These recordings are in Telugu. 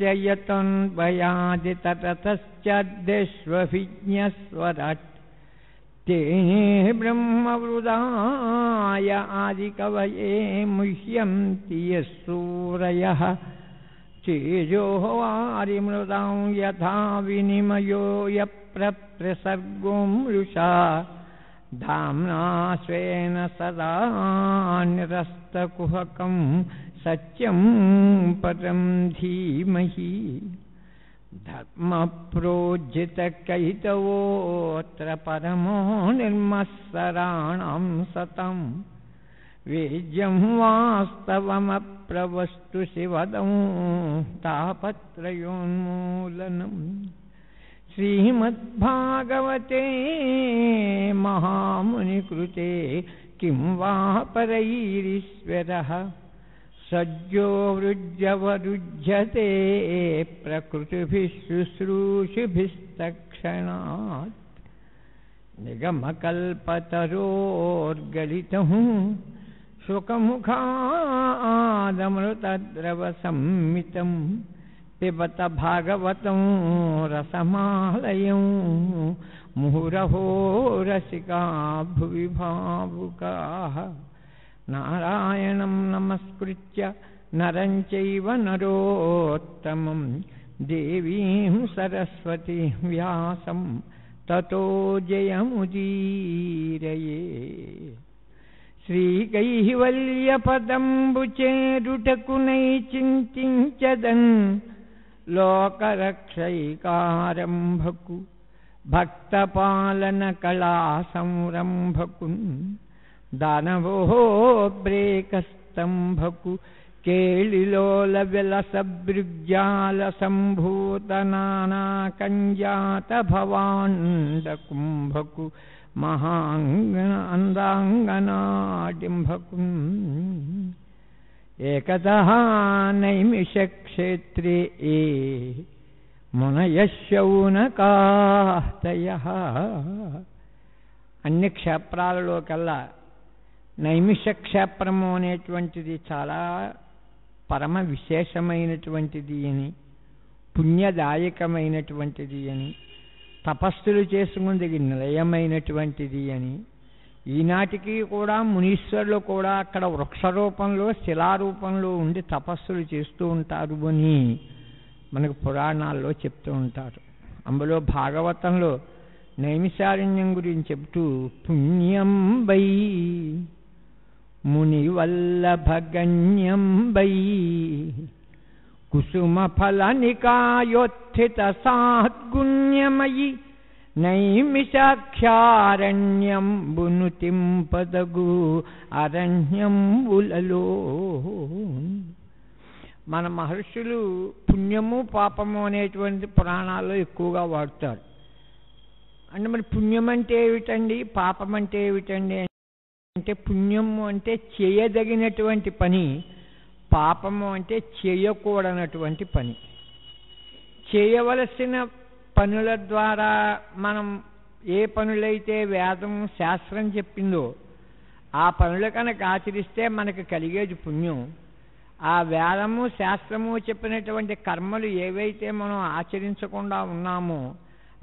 च यतुन्वयादि तततश्च ते ब्रह्मवृदाय आदिकवये मुह्यन्ति यः चेजो तेजोवारिमृदां यथा विनिमयो यप्रप्रसर्गो मृषा धाम्ना स्वेन सदा निरस्तकुहकम् सत्यं परं धीमहि। धर्मप्रोज्झितकैतवोऽत्र परमो निर्मत्सराणां सतं वेद्यं वास्तवमप्रवस्तु शिवदं तापत्रयोन्मूलनम्। श्रीमद्भागवते महामुनिकृते किं वा परैरीश्वरः? सज्जो वृज्यवरुध्यते प्रकृतिभिः शुश्रूषिभिस्तक्षणात्। निगमकल्पतरोर्गलितः शुकमुखादमृतद्रवसंमितं पिबत भागवतं रसमालयं मुहुरहो रसिका भुवि भावुकाः नारायणं नमस्कृत्य नरं चैव नरोत्तमं देवीं सरस्वतीं व्यासं ततो जयमुदीरये। श्रीकैवल्यपदम्बुचेरुटकुनैचिन्तिञ्चदन् लोकरक्षैकारम्भकु भक्तपालनकला संरम्भकुन् సంరంభకున్ దానవోబ్రేకస్తంభకు కేళిలోల విలసభృగ్జాల సంభూత నానా కంజాత భవాండ కుంభకు మహాంగన అందాంగనాడింభకు ఏకత నైమిషక్షేత్రే ఏ మునయశౌనకాస్తయ అన్ని క్షేత్రాలలో కల్లా నైమిష క్షేత్రము అనేటువంటిది చాలా పరమ విశేషమైనటువంటిది అని పుణ్యదాయకమైనటువంటిది అని తపస్సులు చేసుకుంది నిలయమైనటువంటిది అని ఈనాటికి కూడా మునీశ్వరులు కూడా అక్కడ వృక్షరూపంలో శిలారూపంలో ఉండి తపస్సులు చేస్తూ ఉంటారు అని మనకు పురాణాల్లో చెప్తూ ఉంటారు. అందులో భాగవతంలో నైమిషారణ్యం గురించి చెప్తూ పుణ్యం బై మునివల్లభగణ్యం బై కుసుమ ఫలనికాయోత్థిత సాద్గుణ్యమయి నైమిషాఖ్యారణ్యం బునుతింపదగు అరణ్యంబులలో. మన మహర్షులు పుణ్యము పాపము అనేటువంటి పురాణాల్లో ఎక్కువగా వాడుతారు. అంటే మరి పుణ్యం అంటే ఏమిటండి? పాపం అంటే ఏమిటండి అంటే పుణ్యము అంటే చేయదగినటువంటి పని పాపము అంటే చేయకూడనటువంటి పని. చేయవలసిన పనుల ద్వారా మనం ఏ పనులైతే వేదం శాస్త్రం చెప్పిందో ఆ పనులు కనుక ఆచరిస్తే మనకు కలిగేది పుణ్యం. ఆ వేదము శాస్త్రము చెప్పినటువంటి కర్మలు ఏవైతే మనం ఆచరించకుండా ఉన్నామో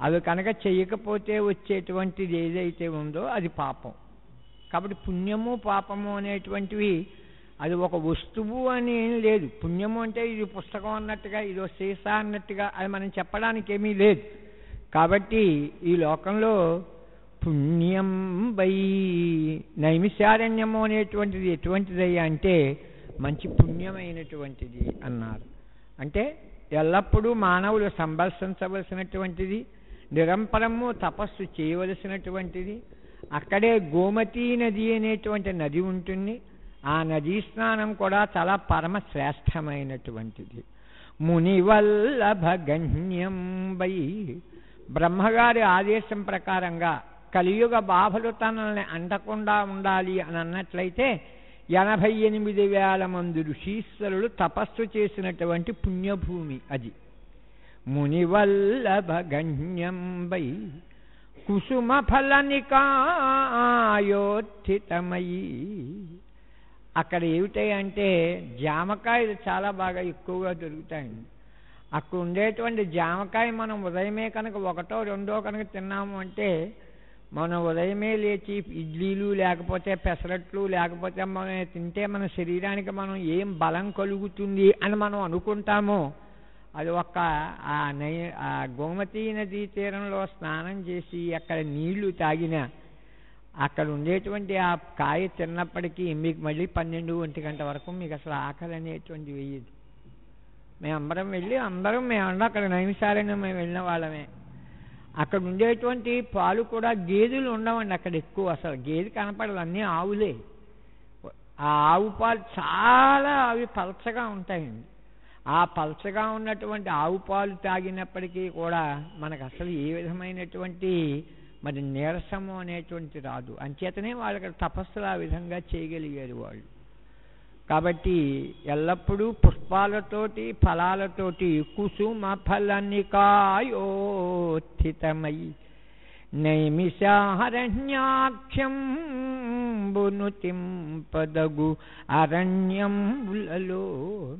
అవి కనుక చేయకపోతే వచ్చేటువంటిది ఏదైతే ఉందో అది పాపం. కాబట్టి పుణ్యము పాపము అనేటువంటివి అది ఒక వస్తువు అని ఏం లేదు. పుణ్యము అంటే ఇది పుస్తకం అన్నట్టుగా ఇది సీసా అన్నట్టుగా అది మనం చెప్పడానికి ఏమీ లేదు. కాబట్టి ఈ లోకంలో పుణ్యం బై నైమిషారణ్యము అనేటువంటిది ఎటువంటిదయ్యా అంటే మంచి పుణ్యమైనటువంటిది అన్నారు. అంటే ఎల్లప్పుడూ మానవులు సంభర్షించవలసినటువంటిది నిరంతరము తపస్సు చేయవలసినటువంటిది అక్కడే గోమతీ నది అనేటువంటి నది ఉంటుంది. ఆ నదీ స్నానం కూడా చాలా పరమ శ్రేష్టమైనటువంటిది మునివల్లభగణ్యం బై బ్రహ్మగారి ఆదేశం ప్రకారంగా కలియుగ బాధలు తనల్ని అంటకుండా ఉండాలి అని అన్నట్లయితే ఎనభై ఎనిమిది వేల మంది ఋషీశ్వరులు తపస్సు చేసినటువంటి పుణ్యభూమి అది. మునివల్లభగణ్యం బై కుసుమ ఫలనికాయోత్థితమయి అక్కడ ఏమిటాయి అంటే జామకాయలు చాలా బాగా ఎక్కువగా దొరుకుతాయండి అక్కడ ఉండేటువంటి జామకాయ మనం ఉదయమే కనుక ఒకటో రెండో కనుక తిన్నాము అంటే మనం ఉదయమే లేచి ఇడ్లీలు లేకపోతే పెసరట్లు లేకపోతే మనం తింటే మన శరీరానికి మనం ఏం బలం కలుగుతుంది అని మనం అనుకుంటామో అది ఒక్క ఆ నై ఆ గోమతీ నదీ తీరంలో స్నానం చేసి అక్కడ నీళ్ళు తాగిన అక్కడ ఉండేటువంటి ఆ కాయ తిన్నప్పటికీ మీకు మళ్ళీ పన్నెండు ఒంటి గంట వరకు మీకు అసలు ఆకలి అనేటువంటి వేయదు. మేమందరం వెళ్ళి అందరం మేము అక్కడ నైమిసారైనా మేము వెళ్ళిన వాళ్ళమే. అక్కడ ఉండేటువంటి పాలు కూడా గేదెలు ఉండవండి అక్కడ ఎక్కువ అసలు. గేదె కనపడదు అన్నీ ఆవులే. ఆ ఆవు పాలు చాలా అవి పలచగా ఉంటాయండి. ఆ పలచగా ఉన్నటువంటి ఆవు పాలు తాగినప్పటికీ కూడా మనకు అసలు ఏ విధమైనటువంటి మరి నీరసము అనేటువంటి రాదు. అంచేతనే వాళ్ళకి తపస్సులు ఆ విధంగా చేయగలిగారు వాళ్ళు. కాబట్టి ఎల్లప్పుడూ పుష్పాలతోటి ఫలాలతోటి కుసుమ ఫలనికాయోత్థితమై నైమిషారణ్యాఖ్యం బునుతింపదగు అరణ్యంలో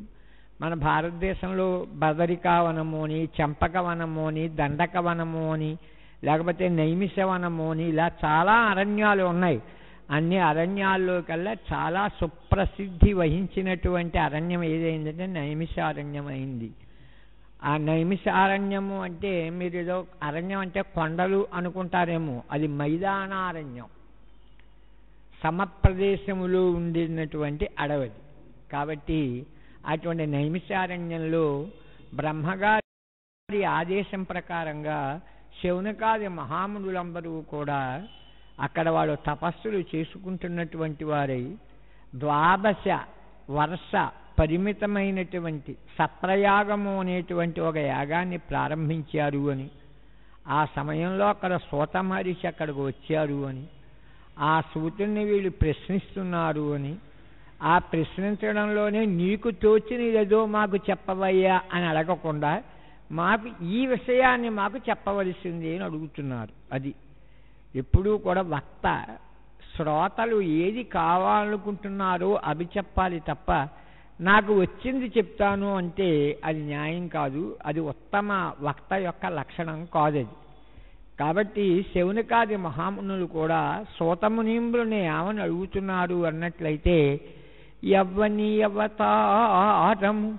మన భారతదేశంలో బదరికా వనము అని చెంపక వనము అని దండక వనము అని లేకపోతే నైమిష వనము అని ఇలా చాలా అరణ్యాలు ఉన్నాయి. అన్ని అరణ్యాల్లో కల్లా చాలా సుప్రసిద్ధి వహించినటువంటి అరణ్యం ఏదైందంటే నైమిషారణ్యం అయింది ఆ నైమిషారణ్యము అంటే మీరు ఏదో అరణ్యం అంటే కొండలు అనుకుంటారేమో అది మైదానారణ్యం. సమప్రదేశములో ఉండినటువంటి అడవి కాబట్టి అటువంటి నైమిషారణ్యంలో బ్రహ్మగారి ఆదేశం ప్రకారంగా శౌనకాది మహామునులందరూ కూడా అక్కడ వాళ్ళు తపస్సులు చేసుకుంటున్నటువంటి వారై ద్వాదశ వర్ష పరిమితమైనటువంటి సత్రయాగము అనేటువంటి ఒక యాగాన్ని ప్రారంభించారు అని. ఆ సమయంలో అక్కడ సూత మహర్షి అక్కడికి వచ్చారు అని. ఆ సూతుని వీళ్ళు ప్రశ్నిస్తున్నారు అని. ఆ ప్రశ్నించడంలోనే నీకు తోచినదేదో మాకు చెప్పవయ్యా అని అడగకుండా మాకు ఈ విషయాన్ని మాకు చెప్పవలసింది అని అడుగుతున్నారు. అది ఎప్పుడూ కూడా వక్త శ్రోతలు ఏది కావాలనుకుంటున్నారో అవి చెప్పాలి తప్ప నాకు వచ్చింది చెప్తాను అంటే అది న్యాయం కాదు అది ఉత్తమ వక్త యొక్క లక్షణం కాదు అది కాబట్టి శవునికాది మహామునులు కూడా సోతమునీంబులని ఏమని అడుగుతున్నారు అన్నట్లయితే యవ్వని అవతారము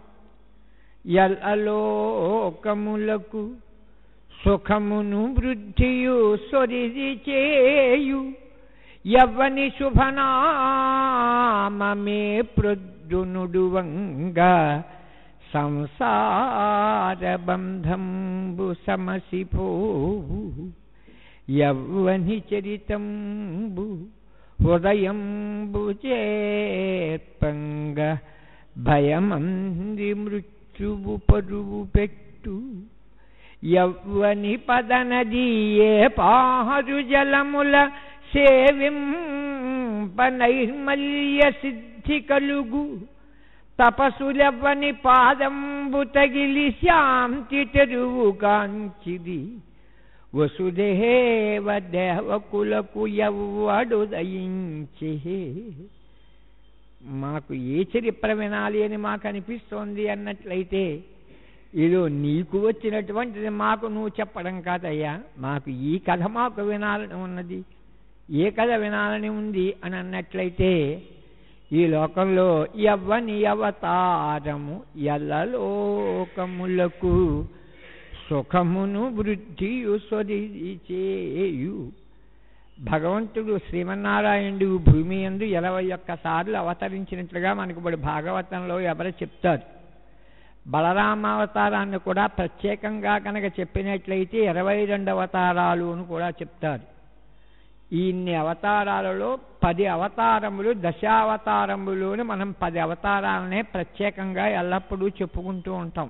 ఎల్లలోకములకు సుఖమును వృద్ధియు సొరిది చేయు. యవ్వని శుభనామే ప్రొద్దునుడువంగా సంసార బంధంబు సమసిపోవు. యవ్వని చరితంబు హృదయంబు చేర్పంగ భయమంది మృత్యువు పరువు పెట్టు. యవ్వని పదనదీయే పాహరు జలముల సేవింపనైర్మల్య సిద్ధి కలుగు. తపసులవ్వని పాదంబు తగిలి శాంతి తెరువు కాంచిది. వసుదేవ దేవకులకు ఎవ్వడు దయించి. మాకు ఏ చరిత్ర వినాలి అని మాకు అనిపిస్తోంది అన్నట్లయితే ఏదో నీకు వచ్చినటువంటిది మాకు నువ్వు చెప్పడం కాదయ్యా. మాకు ఈ కథ మాకు వినాలని ఉన్నది. ఏ కథ వినాలని ఉంది అని అన్నట్లయితే ఈ లోకంలో ఎవ్వని అవతారము ఎల్లలోకములకు సుఖమును వృద్ధియు సొరిది భగవంతుడు శ్రీమన్నారాయణుడు భూమి ఎందు ఇరవై ఒక్కసార్లు అవతరించినట్లుగా మనకు ఇప్పుడు భాగవతంలో ఎవరు చెప్తారు. బలరామావతారాన్ని కూడా ప్రత్యేకంగా కనుక చెప్పినట్లయితే ఇరవై రెండు అవతారాలు అని కూడా చెప్తారు. ఇన్ని అవతారాలలో పది అవతారములు దశావతారములు మనం పది అవతారాలనే ప్రత్యేకంగా ఎల్లప్పుడూ చెప్పుకుంటూ ఉంటాం.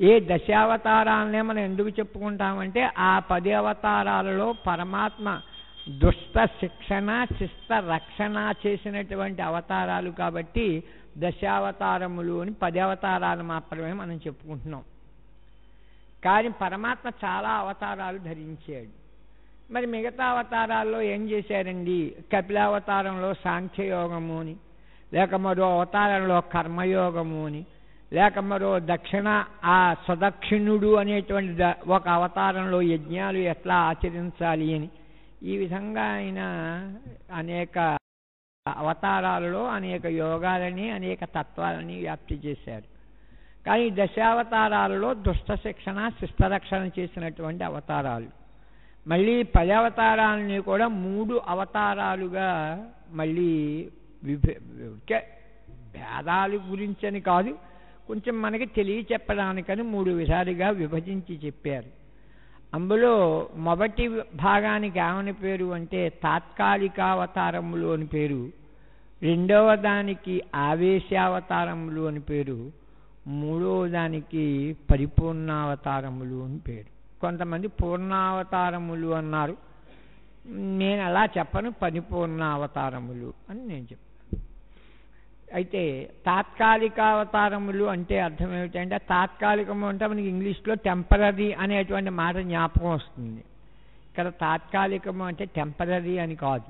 ఏ దశావతారాలనే మనం ఎందుకు చెప్పుకుంటామంటే ఆ పది అవతారాలలో పరమాత్మ దుష్ట శిక్షణ శిష్ట రక్షణ చేసినటువంటి అవతారాలు కాబట్టి దశావతారములు అని పది అవతారాలు మాత్రమే మనం చెప్పుకుంటున్నాం. కానీ పరమాత్మ చాలా అవతారాలు ధరించాడు. మరి మిగతా అవతారాల్లో ఏం చేశారండి? కపిలావతారంలో సాంఖ్యయోగము అని లేక మరో అవతారంలో కర్మయోగము అని లేక మరో దక్షిణ ఆ సదక్షిణుడు అనేటువంటి ద- ఒక అవతారంలో యజ్ఞాలు ఎట్లా ఆచరించాలి అని. ఈ విధంగా ఆయన అనేక అవతారాలలో అనేక యోగాలని అనేక తత్వాలని వ్యాప్తి చేశారు. కానీ దశావతారాలలో దుష్ట శిక్షణ శిష్టరక్షణ చేసినటువంటి అవతారాలు. మళ్ళీ పది అవతారాలని కూడా మూడు అవతారాలుగా మళ్ళీ విభే భేదాలు భేదాలు గురించని కాదు. కొంచెం మనకి తెలియచెప్పడానికని మూడు విధాలుగా విభజించి చెప్పారు. అందులో మొదటి భాగానికి ఏమని పేరు అంటే తాత్కాలికావతారములు అని పేరు. రెండవ దానికి ఆవేశావతారములు అని పేరు. మూడవ దానికి పరిపూర్ణావతారములు అని పేరు. కొంతమంది పూర్ణావతారములు అన్నారు. నేను అలా చెప్పను పరిపూర్ణావతారములు అని నేను చెప్పాను అయితే తాత్కాలిక అవతారములు అంటే అర్థం ఏమిటంటే తాత్కాలికము అంటే మనకి ఇంగ్లీష్లో టెంపరీ అనేటువంటి మాట జ్ఞాపకం వస్తుంది. ఇక్కడ తాత్కాలికము అంటే టెంపరీ అని కాదు.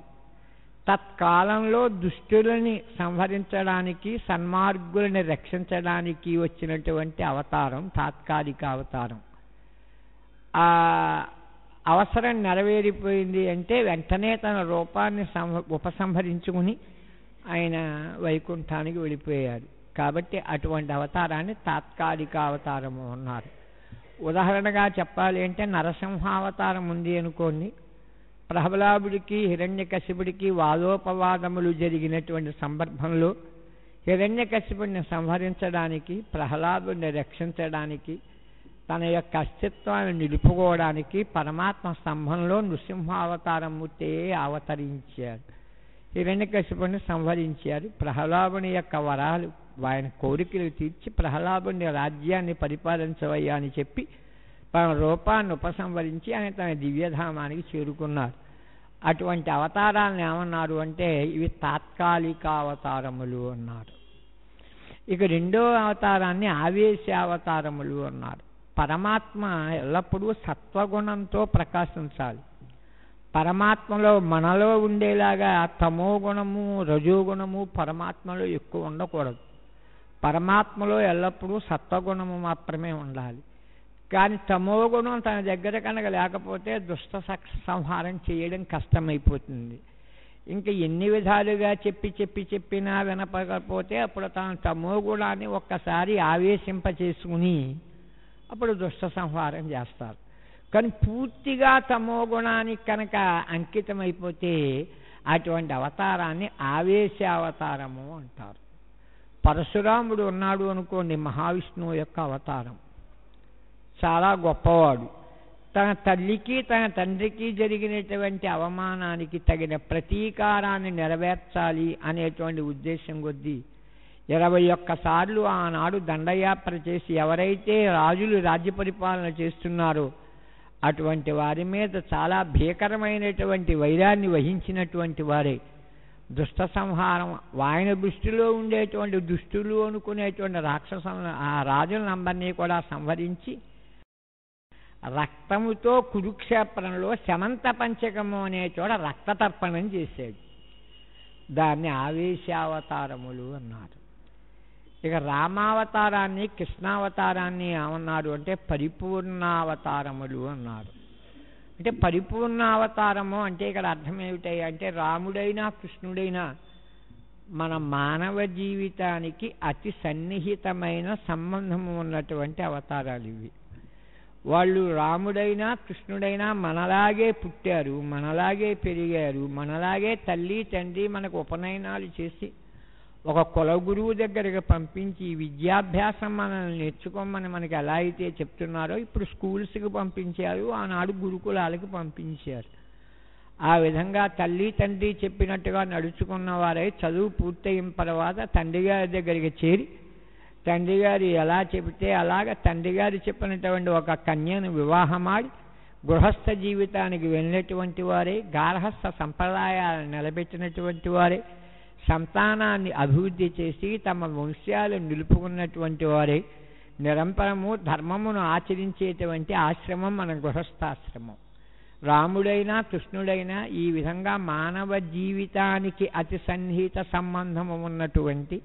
తత్కాలంలో దుష్టులని సంహరించడానికి సన్మార్గులని రక్షించడానికి వచ్చినటువంటి అవతారం తాత్కాలిక అవతారం. అవసరం నెరవేరిపోయింది అంటే వెంటనే తన రూపాన్ని సంహ ఉపసంహరించుకుని ఆయన వైకుంఠానికి వెళ్ళిపోయారు కాబట్టి అటువంటి అవతారాన్ని తాత్కాలిక అవతారము అన్నారు. ఉదాహరణగా చెప్పాలి అంటే నరసింహావతారం ఉంది అనుకోండి. ప్రహ్లాదుడికి హిరణ్యకశిపుడికి వాదోపవాదములు జరిగినటువంటి సందర్భంలో హిరణ్యకశిపుడిని సంహరించడానికి ప్రహ్లాదుడిని రక్షించడానికి తన యొక్క అస్తిత్వాన్ని నిలుపుకోవడానికి పరమాత్మ స్తంభంలో నృసింహావతారం అవతరించాడు. అవతరించారు సంహరించారు. ప్రహ్లాదుని యొక్క వరాలు ఆయన కోరికలు తీర్చి ప్రహ్లాదుని రాజ్యాన్ని పరిపాలించవయ్యా అని చెప్పి తన రూపాన్ని ఉపసంహరించి ఆయన తన దివ్యధామానికి చేరుకున్నారు. అటువంటి అవతారాలను ఏమన్నారు అంటే ఇవి తాత్కాలిక అవతారములు అన్నారు. ఇక రెండో అవతారాన్ని ఆవేశ అవతారములు అన్నారు. పరమాత్మ ఎల్లప్పుడూ సత్వగుణంతో ప్రకాశించాలి. పరమాత్మలో మనలో ఉండేలాగా తమో గుణము రజోగుణము పరమాత్మలో ఎక్కువ ఉండకూడదు. పరమాత్మలో ఎల్లప్పుడూ సత్వగుణము మాత్రమే ఉండాలి. కానీ తమో గుణం తన దగ్గర కనుక లేకపోతే దుష్ట సంహారం చేయడం కష్టమైపోతుంది. ఇంకా ఎన్ని విధాలుగా చెప్పి చెప్పి చెప్పినా వినపకపోతే అప్పుడు తన తమో గుణాన్ని ఒక్కసారి ఆవేశింపచేసుకుని అప్పుడు దుష్ట సంహారం చేస్తారు. కానీ పూర్తిగా తమో గుణానికి కనుక అంకితమైపోతే అటువంటి అవతారాన్ని ఆవేశ అవతారము అంటారు. పరశురాముడు ఉన్నాడు అనుకోండి మహావిష్ణువు యొక్క అవతారం. చాలా గొప్పవాడు. తన తల్లికి తన తండ్రికి జరిగినటువంటి అవమానానికి తగిన ప్రతీకారాన్ని నెరవేర్చాలి అనేటువంటి ఉద్దేశం కొద్దీ ఇరవై ఒక్కసార్లు ఆనాడు దండయాత్ర చేసి ఎవరైతే రాజులు రాజ్య పరిపాలన చేస్తున్నారో అటువంటి వారి మీద చాలా భీకరమైనటువంటి వైరాన్ని వహించినటువంటి వారే. దుష్ట సంహారం వాయన దృష్టిలో ఉండేటువంటి దుష్టులు అనుకునేటువంటి రాక్షసులను ఆ రాజులందరినీ కూడా సంహరించి రక్తముతో కురుక్షేత్రంలో శమంత పంచకము అనే చోట రక్తతర్పణం చేశాడు. దాన్ని ఆవేశావతారములు అన్నారు. ఇక రామావతారాన్ని కృష్ణావతారాన్ని ఏమన్నారు అంటే పరిపూర్ణావతారములు అన్నారు. అంటే పరిపూర్ణావతారము అంటే ఇక్కడ అర్థం ఏమిటాయి అంటే రాముడైనా కృష్ణుడైనా మన మానవ జీవితానికి అతి సన్నిహితమైన సంబంధము ఉన్నటువంటి అవతారాలు ఇవి. వాళ్ళు రాముడైనా కృష్ణుడైనా మనలాగే పుట్టారు మనలాగే పెరిగారు మనలాగే తల్లి తండ్రి మనకు ఉపనయనాలు చేసి ఒక కుల గురువు దగ్గరికి పంపించి విద్యాభ్యాసం మనల్ని నేర్చుకోమని మనకి ఎలా అయితే చెప్తున్నారో ఇప్పుడు స్కూల్స్కి పంపించారు ఆనాడు గురుకులాలకు పంపించారు. ఆ విధంగా తల్లి తండ్రి చెప్పినట్టుగా నడుచుకున్న వారై చదువు పూర్తయిన తర్వాత తండ్రి గారి దగ్గరికి చేరి తండ్రి గారు ఎలా చెబితే అలాగ తండ్రి గారు చెప్పినటువంటి ఒక కన్యను వివాహమాడి గృహస్థ జీవితానికి వెళ్ళినటువంటి వారే గార్హస్థ సంప్రదాయాలను నిలబెట్టినటువంటి వారే సంతానాన్ని అభివృద్ధి చేసి తమ వంశాలు నిలుపుకున్నటువంటి వారే నిరంతరము ధర్మమును ఆచరించేటువంటి ఆశ్రమం మన గృహస్థాశ్రమం. రాముడైనా కృష్ణుడైనా ఈ విధంగా మానవ జీవితానికి అతి సన్నిహిత సంబంధము ఉన్నటువంటి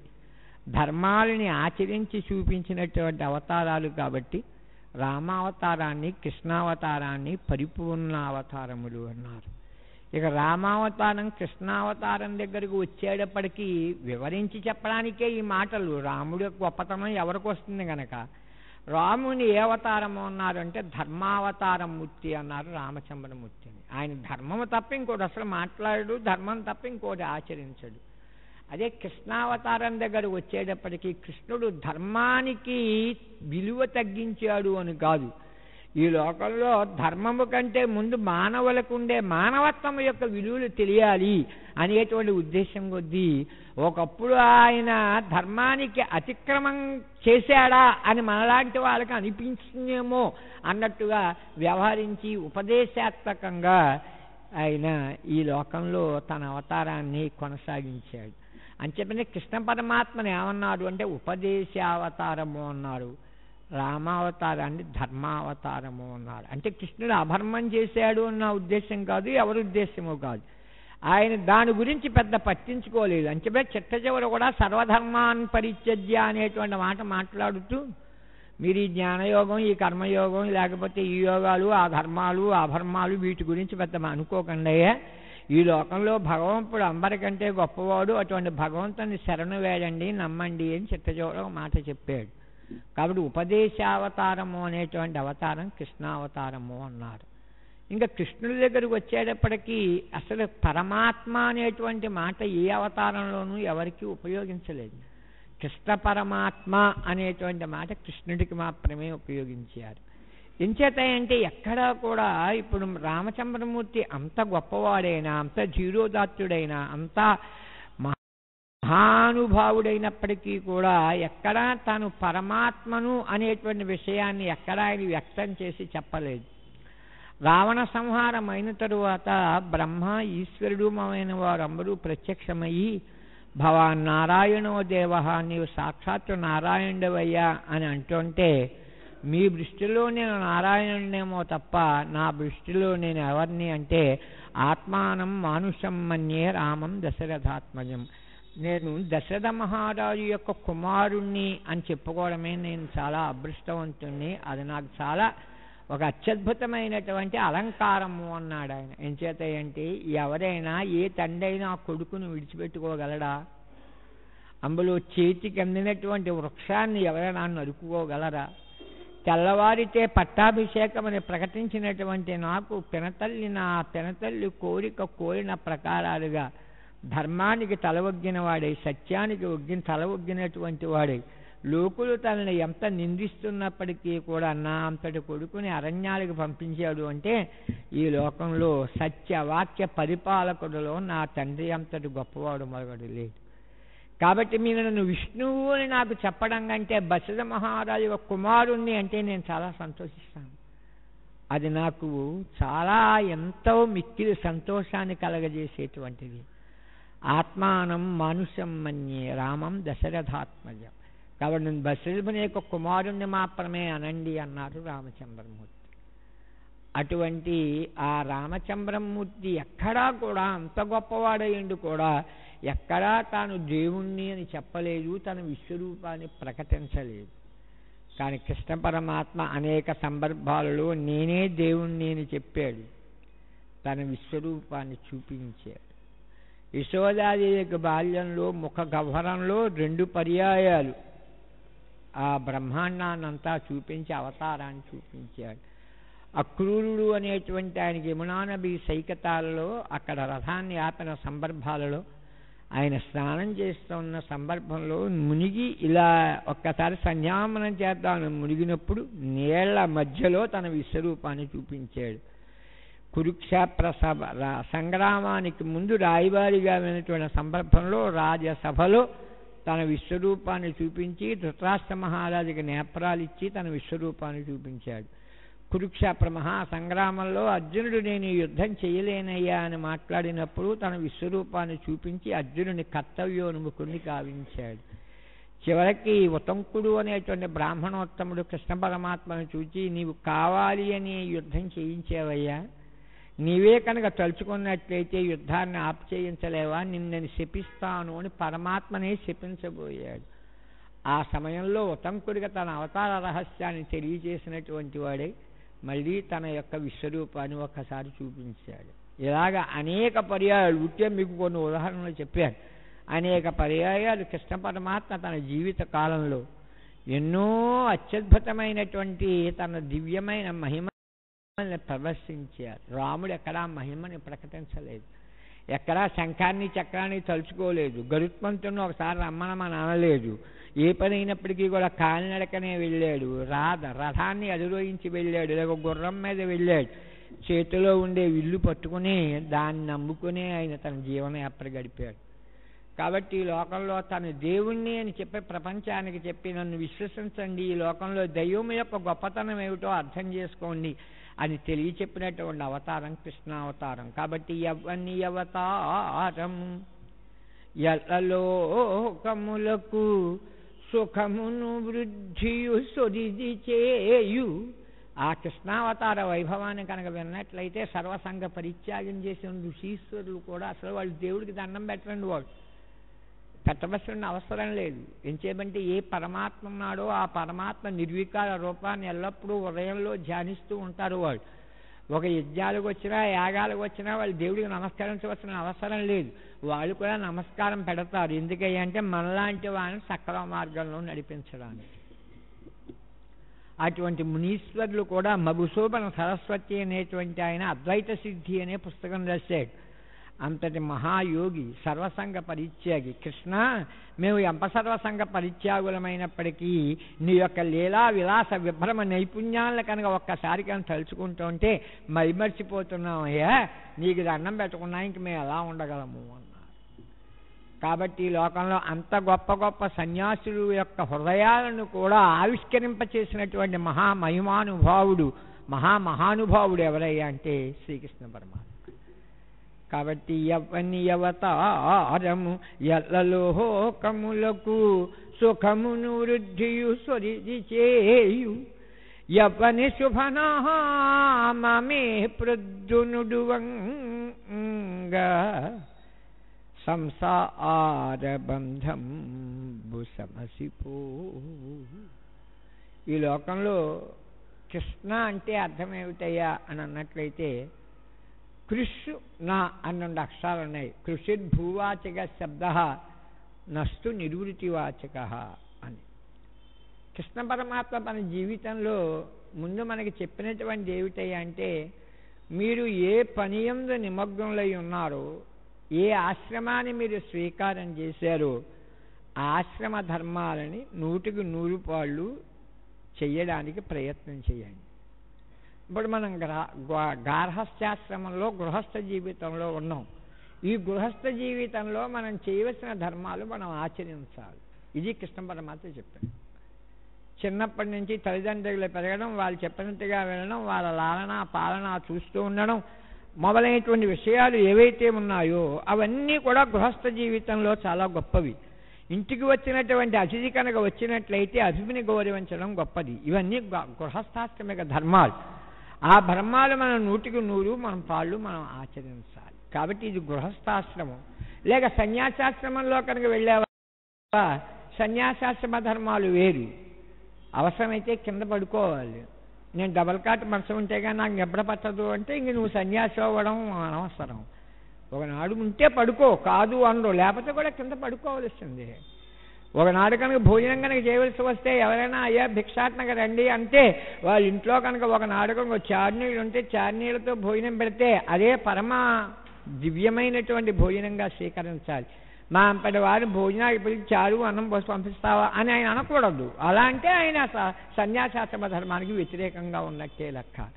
ధర్మాలని ఆచరించి చూపించినటువంటి అవతారాలు కాబట్టి రామావతారాన్ని కృష్ణావతారాన్ని పరిపూర్ణావతారములు అన్నారు. ఇక రామావతారం కృష్ణావతారం దగ్గరకు వచ్చేటప్పటికీ వివరించి చెప్పడానికే ఈ మాటలు. రాముడి యొక్క గొప్పతనం ఎవరికి వస్తుంది గనక? రాముని ఏ అవతారము అన్నారంటే ధర్మావతారం మూర్తి అన్నారు రామచంద్రమూర్తి అని ఆయన ధర్మము తప్ప ఇంకోటి అసలు మాట్లాడు ధర్మం తప్ప ఇంకోటి ఆచరించడు. అదే కృష్ణావతారం దగ్గర వచ్చేటప్పటికీ కృష్ణుడు ధర్మానికి విలువ తగ్గించాడు అని కాదు. ఈ లోకంలో ధర్మము కంటే ముందు మానవులకు ఉండే మానవత్వం యొక్క విలువలు తెలియాలి అనేటువంటి ఉద్దేశం కొద్దీ ఒకప్పుడు ఆయన ధర్మానికి అతిక్రమం చేశాడా అని మనలాంటి వాళ్ళకి అనిపించిందేమో అన్నట్టుగా వ్యవహరించి ఉపదేశాత్మకంగా ఆయన ఈ లోకంలో తన అవతారాన్ని కొనసాగించాడు. అంచేతనే కృష్ణ పరమాత్మను ఏమన్నాడు అంటే ఉపదేశావతారము అన్నారు. రామావతారాన్ని ధర్మావతారము అన్నారు. అంటే కృష్ణుడు అధర్మం చేశాడు అన్న ఉద్దేశం కాదు ఎవరి ఉద్దేశము కాదు. ఆయన దాని గురించి పెద్ద పట్టించుకోలేదు. అంచేతే చిట్ట చివరి కూడా సర్వధర్మాన్ పరిత్యజ్య అనేటువంటి మాట మాట్లాడుతూ మీరు ఈ జ్ఞానయోగం ఈ కర్మయోగం లేకపోతే ఈ యోగాలు ఆ ధర్మాలు అధర్మాలు వీటి గురించి పెద్ద అనుకోకుండా ఈ లోకంలో భగవంతుడు అందరికంటే గొప్పవాడు అటువంటి భగవంతుని శరణు వేయండి నమ్మండి అని చిట్టచోట ఒక మాట చెప్పాడు. కాబట్టి ఉపదేశావతారము అనేటువంటి అవతారం కృష్ణావతారము అన్నారు. ఇంకా కృష్ణుడి దగ్గరకు వచ్చేటప్పటికీ అసలు పరమాత్మ అనేటువంటి మాట ఏ అవతారంలోనూ ఎవరికి ఉపయోగించలేదు. కృష్ణ పరమాత్మ అనేటువంటి మాట కృష్ణుడికి మాత్రమే ఉపయోగించారు. ఎంచేత అంటే ఎక్కడా కూడా ఇప్పుడు రామచంద్రమూర్తి అంత గొప్పవాడైనా అంత జీరోదాత్తుడైనా అంత మహానుభావుడైనప్పటికీ కూడా ఎక్కడా తాను పరమాత్మను అనేటువంటి విషయాన్ని ఎక్కడా ఆయన వ్యక్తం చేసి చెప్పలేదు. రావణ సంహారం అయిన తరువాత బ్రహ్మ ఈశ్వరుడు అయిన వారందరూ ప్రత్యక్షమయ్యి భవాన్ నారాయణో దేవ నీవు సాక్షాత్తు నారాయణుడవయ్యా అని అంటుంటే మీ దృష్టిలో నేను నారాయణుడేమో తప్ప నా దృష్టిలో నేను ఎవరిని అంటే ఆత్మానం మానుషం మన్యే రామం దశరథాత్మజం. నేను దశరథ మహారాజు యొక్క కుమారుణ్ణి అని చెప్పుకోవడమే నేను చాలా అదృష్టవంతుణ్ణి. అది నాకు చాలా ఒక అత్యద్భుతమైనటువంటి అలంకారము అన్నాడు ఆయన. ఎంచేత ఏంటి? ఎవరైనా ఏ తండ్రి అయినా ఆ కొడుకును విడిచిపెట్టుకోగలడా? అందులో చేతికి అందినటువంటి వృక్షాన్ని ఎవరైనా నరుకుకోగలరా? తెల్లవారితే పట్టాభిషేకం అని ప్రకటించినటువంటి నాకు పినతల్లి నా పినతల్లి కోరిక కోరిన ప్రకారాలుగా ధర్మానికి తల ఒగ్గిన వాడై సత్యానికి ఒగ్గిన తల ఒగ్గినటువంటి వాడై లోకులు తనని ఎంత నిందిస్తున్నప్పటికీ కూడా నా అంతటి కొడుకుని అరణ్యాలకు పంపించాడు అంటే ఈ లోకంలో సత్యవాక్య పరిపాలకుడిలో నా తండ్రి అంతటి గొప్పవాడు మరొకడు లేడు. కాబట్టి మీరు నన్ను విష్ణువు అని నాకు చెప్పడం కంటే బసద మహారాజు ఒక కుమారుణ్ణి అంటే నేను చాలా సంతోషిస్తాను. అది నాకు చాలా ఎంతో మిక్కిలి సంతోషాన్ని కలగజేసేటువంటిది. ఆత్మానం మానుషం మన్యే రామం దశరథాత్మజం. కాబట్టి నేను దశరథుని యొక్క కుమారుణ్ణి మాత్రమే అనండి అన్నారు రామచంద్రమూర్తి. అటువంటి ఆ రామచంద్రమూర్తి ఎక్కడా కూడా అంత గొప్పవాడయ్యండు కూడా ఎక్కడా తాను దేవుణ్ణి అని చెప్పలేదు తన విశ్వరూపాన్ని ప్రకటించలేదు. కానీ కృష్ణ పరమాత్మ అనేక సందర్భాలలో నేనే దేవుణ్ణి అని చెప్పాడు. తన విశ్వరూపాన్ని చూపించాడు. యశోదాదేవి యొక్క బాల్యంలో ముఖ గహ్వరంలో రెండు పర్యాయాలు. ఆ బ్రహ్మాండాన్నంతా చూపించి అవతారాన్ని చూపించాడు. అక్రూరుడు అనేటువంటి ఆయనకి యమునానబి సైకతాలలో అక్కడ రథాన్ని ఆపిన సందర్భాలలో ఆయన స్నానం చేస్తున్న సందర్భంలో మునిగి ఇలా ఒక్కసారి సంధ్యామనం చేద్దామని మునిగినప్పుడు నీళ్ళ మధ్యలో తన విశ్వరూపాన్ని చూపించాడు. కురుక్షేత్ర సభ రా- సంగ్రామానికి ముందు రాయబారిగా వెళ్ళినటువంటి సందర్భంలో రాజసభలో తన విశ్వరూపాన్ని చూపించి ధృతరాష్ట్ర మహారాజుకి నేత్రాలిచ్చి తన విశ్వరూపాన్ని చూపించాడు. కురుక్షేత్ర మహా సంగ్రామంలో అర్జునుడు నేను యుద్ధం చేయలేనయ్యా అని మాట్లాడినప్పుడు తన విశ్వరూపాన్ని చూపించి అర్జునుని కర్తవ్యోన్ముఖుణ్ణి కావించాడు. చివరికి ఉతంకుడు అనేటువంటి బ్రాహ్మణోత్తముడు కృష్ణ పరమాత్మను చూచి నీవు కావాలి అని యుద్ధం చేయించావయ్యా? నీవే కనుక తలుచుకున్నట్లయితే యుద్ధాన్ని ఆపచేయించలేవా? నిన్నని శపిస్తాను అని పరమాత్మనే శపించబోయాడు. ఆ సమయంలో ఉతంకుడిగా తన అవతార రహస్యాన్ని తెలియజేసినటువంటి వాడే మళ్ళీ తన యొక్క విశ్వరూపాన్ని ఒక్కసారి చూపించాడు. ఇలాగ అనేక పర్యాయాలు ఉంటే మీకు కొన్ని ఉదాహరణలు చెప్పాను. అనేక పర్యాయాలు కృష్ణ పరమాత్మ తన జీవిత కాలంలో ఎన్నో అత్యద్భుతమైనటువంటి తన దివ్యమైన మహిమ మహిమని ప్రదర్శించారు. రాముడు ఎక్కడా మహిమని ప్రకటించలేదు. ఎక్కడా శంఖాన్ని చక్రాన్ని తలుచుకోలేదు. గరుత్మంతుడిని ఒకసారి రమ్మనమని అనలేదు. ఏ పని అయినప్పటికీ కూడా కాలినడకనే వెళ్ళాడు. రాధ రథాన్ని అధిరోహించి వెళ్ళాడు. లేక గుర్రం మీద వెళ్ళాడు. చేతిలో ఉండే విల్లు పట్టుకుని దాన్ని నమ్ముకునే ఆయన తన జీవనయాత్ర గడిపాడు. కాబట్టి ఈ లోకంలో తను దేవుణ్ణి అని చెప్పి ప్రపంచానికి చెప్పి నన్ను విశ్వసించండి. ఈ లోకంలో దైవం యొక్క గొప్పతనం ఏమిటో అర్థం చేసుకోండి అని తెలియచెప్పినటువంటి అవతారం కృష్ణావతారం. కాబట్టి ఎవని అవతారం ఎల్లలోకములకు సుఖమును వృద్ధియు సొరిది చేయు. ఆ కృష్ణావతార వైభవాన్ని కనుక విన్నట్లయితే సర్వసంగ పరిత్యాగం చేసిన ఋషీశ్వరులు కూడా అసలు వాళ్ళు దేవుడికి దండం పెట్టరండి వాళ్ళు. పెట్టవలసిన అవసరం లేదు. ఏం చేయమంటే ఏ పరమాత్మ ఉన్నాడో ఆ పరమాత్మ నిర్వికార రూపాన్ని ఎల్లప్పుడూ ఉదయంలో ధ్యానిస్తూ ఉంటారు వాళ్ళు. ఒక యజ్ఞాలకు వచ్చినా యాగాలకు వచ్చినా వాళ్ళు దేవుడికి నమస్కరించవలసిన అవసరం లేదు. వాళ్ళు కూడా నమస్కారం పెడతారు. ఎందుకంటే మనలాంటి వాళ్ళని సక్రమ మార్గంలో నడిపించడానికి. అటువంటి మునీశ్వరులు కూడా మగుశోభన సరస్వతి అనేటువంటి ఆయన అద్వైత సిద్ధి అనే పుస్తకం రాశాడు. అంతటి మహాయోగి సర్వసంగ పరిత్యాగి. కృష్ణ మేము ఎంప సర్వసంగ పరిత్యాగులమైనప్పటికీ నీ యొక్క లీలా విలాస విభ్రమ నైపుణ్యాలను కనుక ఒక్కసారి కనుక తలుచుకుంటూ ఉంటే మైమర్చిపోతున్నామయ్యా నీకు దండం పెట్టుకున్నా ఇంక మేము ఎలా ఉండగలము అన్నారు. కాబట్టి ఈ లోకంలో అంత గొప్ప గొప్ప సన్యాసులు యొక్క హృదయాలను కూడా ఆవిష్కరింపచేసినటువంటి మహా మహిమానుభావుడు మహా మహానుభావుడు ఎవరయ్యా అంటే శ్రీకృష్ణ పరమాత్మ. కాబట్టి ఎవని అవతారము ఎల్లలోకములకు సుఖమును వృద్ధియు స్వరిది చేయు. ఎవని శుభనామే ప్రద్దునుడువంగా సంసార బంధం సమసిపో ఈ లోకంలో కృష్ణ అంటే అర్థం ఏమిటయ్యా అని అన్నట్లయితే కృష్ నా అన్నెండు అక్షరాలు ఉన్నాయి కృషిర్ భూవాచక శబ్ద నస్తు నిర్వృతివాచక అని. కృష్ణ పరమాత్మ మన జీవితంలో ముందు మనకి చెప్పినటువంటి ఏమిటయ్యా అంటే మీరు ఏ పని ఎందు నిమగ్నంలో ఉన్నారో ఏ ఆశ్రమాన్ని మీరు స్వీకారం చేశారో ఆశ్రమ ధర్మాలని నూటికి నూరు పాళ్ళు చేయడానికి ప్రయత్నం చేయండి. ఇప్పుడు మనం గార్హస్థ్యాశ్రమంలో గృహస్థ జీవితంలో ఉన్నాం. ఈ గృహస్థ జీవితంలో మనం చేయవలసిన ధర్మాలు మనం ఆచరించాలి. ఇది కృష్ణ పరమాత్మ చెప్పారు చిన్నప్పటి నుంచి తల్లిదండ్రులు పెరగడం వాళ్ళు చెప్పినట్టుగా వెళ్ళడం వాళ్ళ లాలన పాలన చూస్తూ ఉండడం మొదలైనటువంటి విషయాలు ఏవైతే ఉన్నాయో అవన్నీ కూడా గృహస్థ జీవితంలో చాలా గొప్పవి. ఇంటికి వచ్చినటువంటి అతిథి కనుక వచ్చినట్లయితే అతిథిని గౌరవించడం గొప్పది. ఇవన్నీ గృహస్థాశ్రమిక ధర్మాలు. ఆ ధర్మాలు మనం నూటికి నూరు మనం పాళ్ళు మనం ఆచరించాలి. కాబట్టి ఇది గృహస్థాశ్రమం. లేక సన్యాసాశ్రమంలో కనుక వెళ్ళావా? సన్యాసాశ్రమ ధర్మాలు వేరు. అవసరమైతే కింద పడుకోవాలి. నేను డబల్ కాట్ మనసు ఉంటే కానీ నాకు నిద్ర పట్టదు అంటే ఇంక నువ్వు సన్యాసి అవ్వడం అనవసరం. ఒకనాడు ఉంటే పడుకో కాదు అనరు. లేకపోతే కూడా కింద పడుకోవలసిందే. ఒకనాడు కనుక భోజనం కనుక చేయవలసి వస్తే ఎవరైనా అయ్యా భిక్షాటనకు రండి అంటే వాళ్ళ ఇంట్లో కనుక ఒకనాడు కనుక చార్నీళ్ళు ఉంటే చార్నీళ్ళతో భోజనం పెడితే అదే పరమ దివ్యమైనటువంటి భోజనంగా స్వీకరించాలి. మా అంపటి వారు భోజనానికి పిలిచి చారు అన్నం పోసి పంపిస్తావా అని ఆయన అనకూడదు. అలా అంటే ఆయన సన్యాసాశ్రమ ధర్మానికి వ్యతిరేకంగా ఉన్నట్టే లెక్క.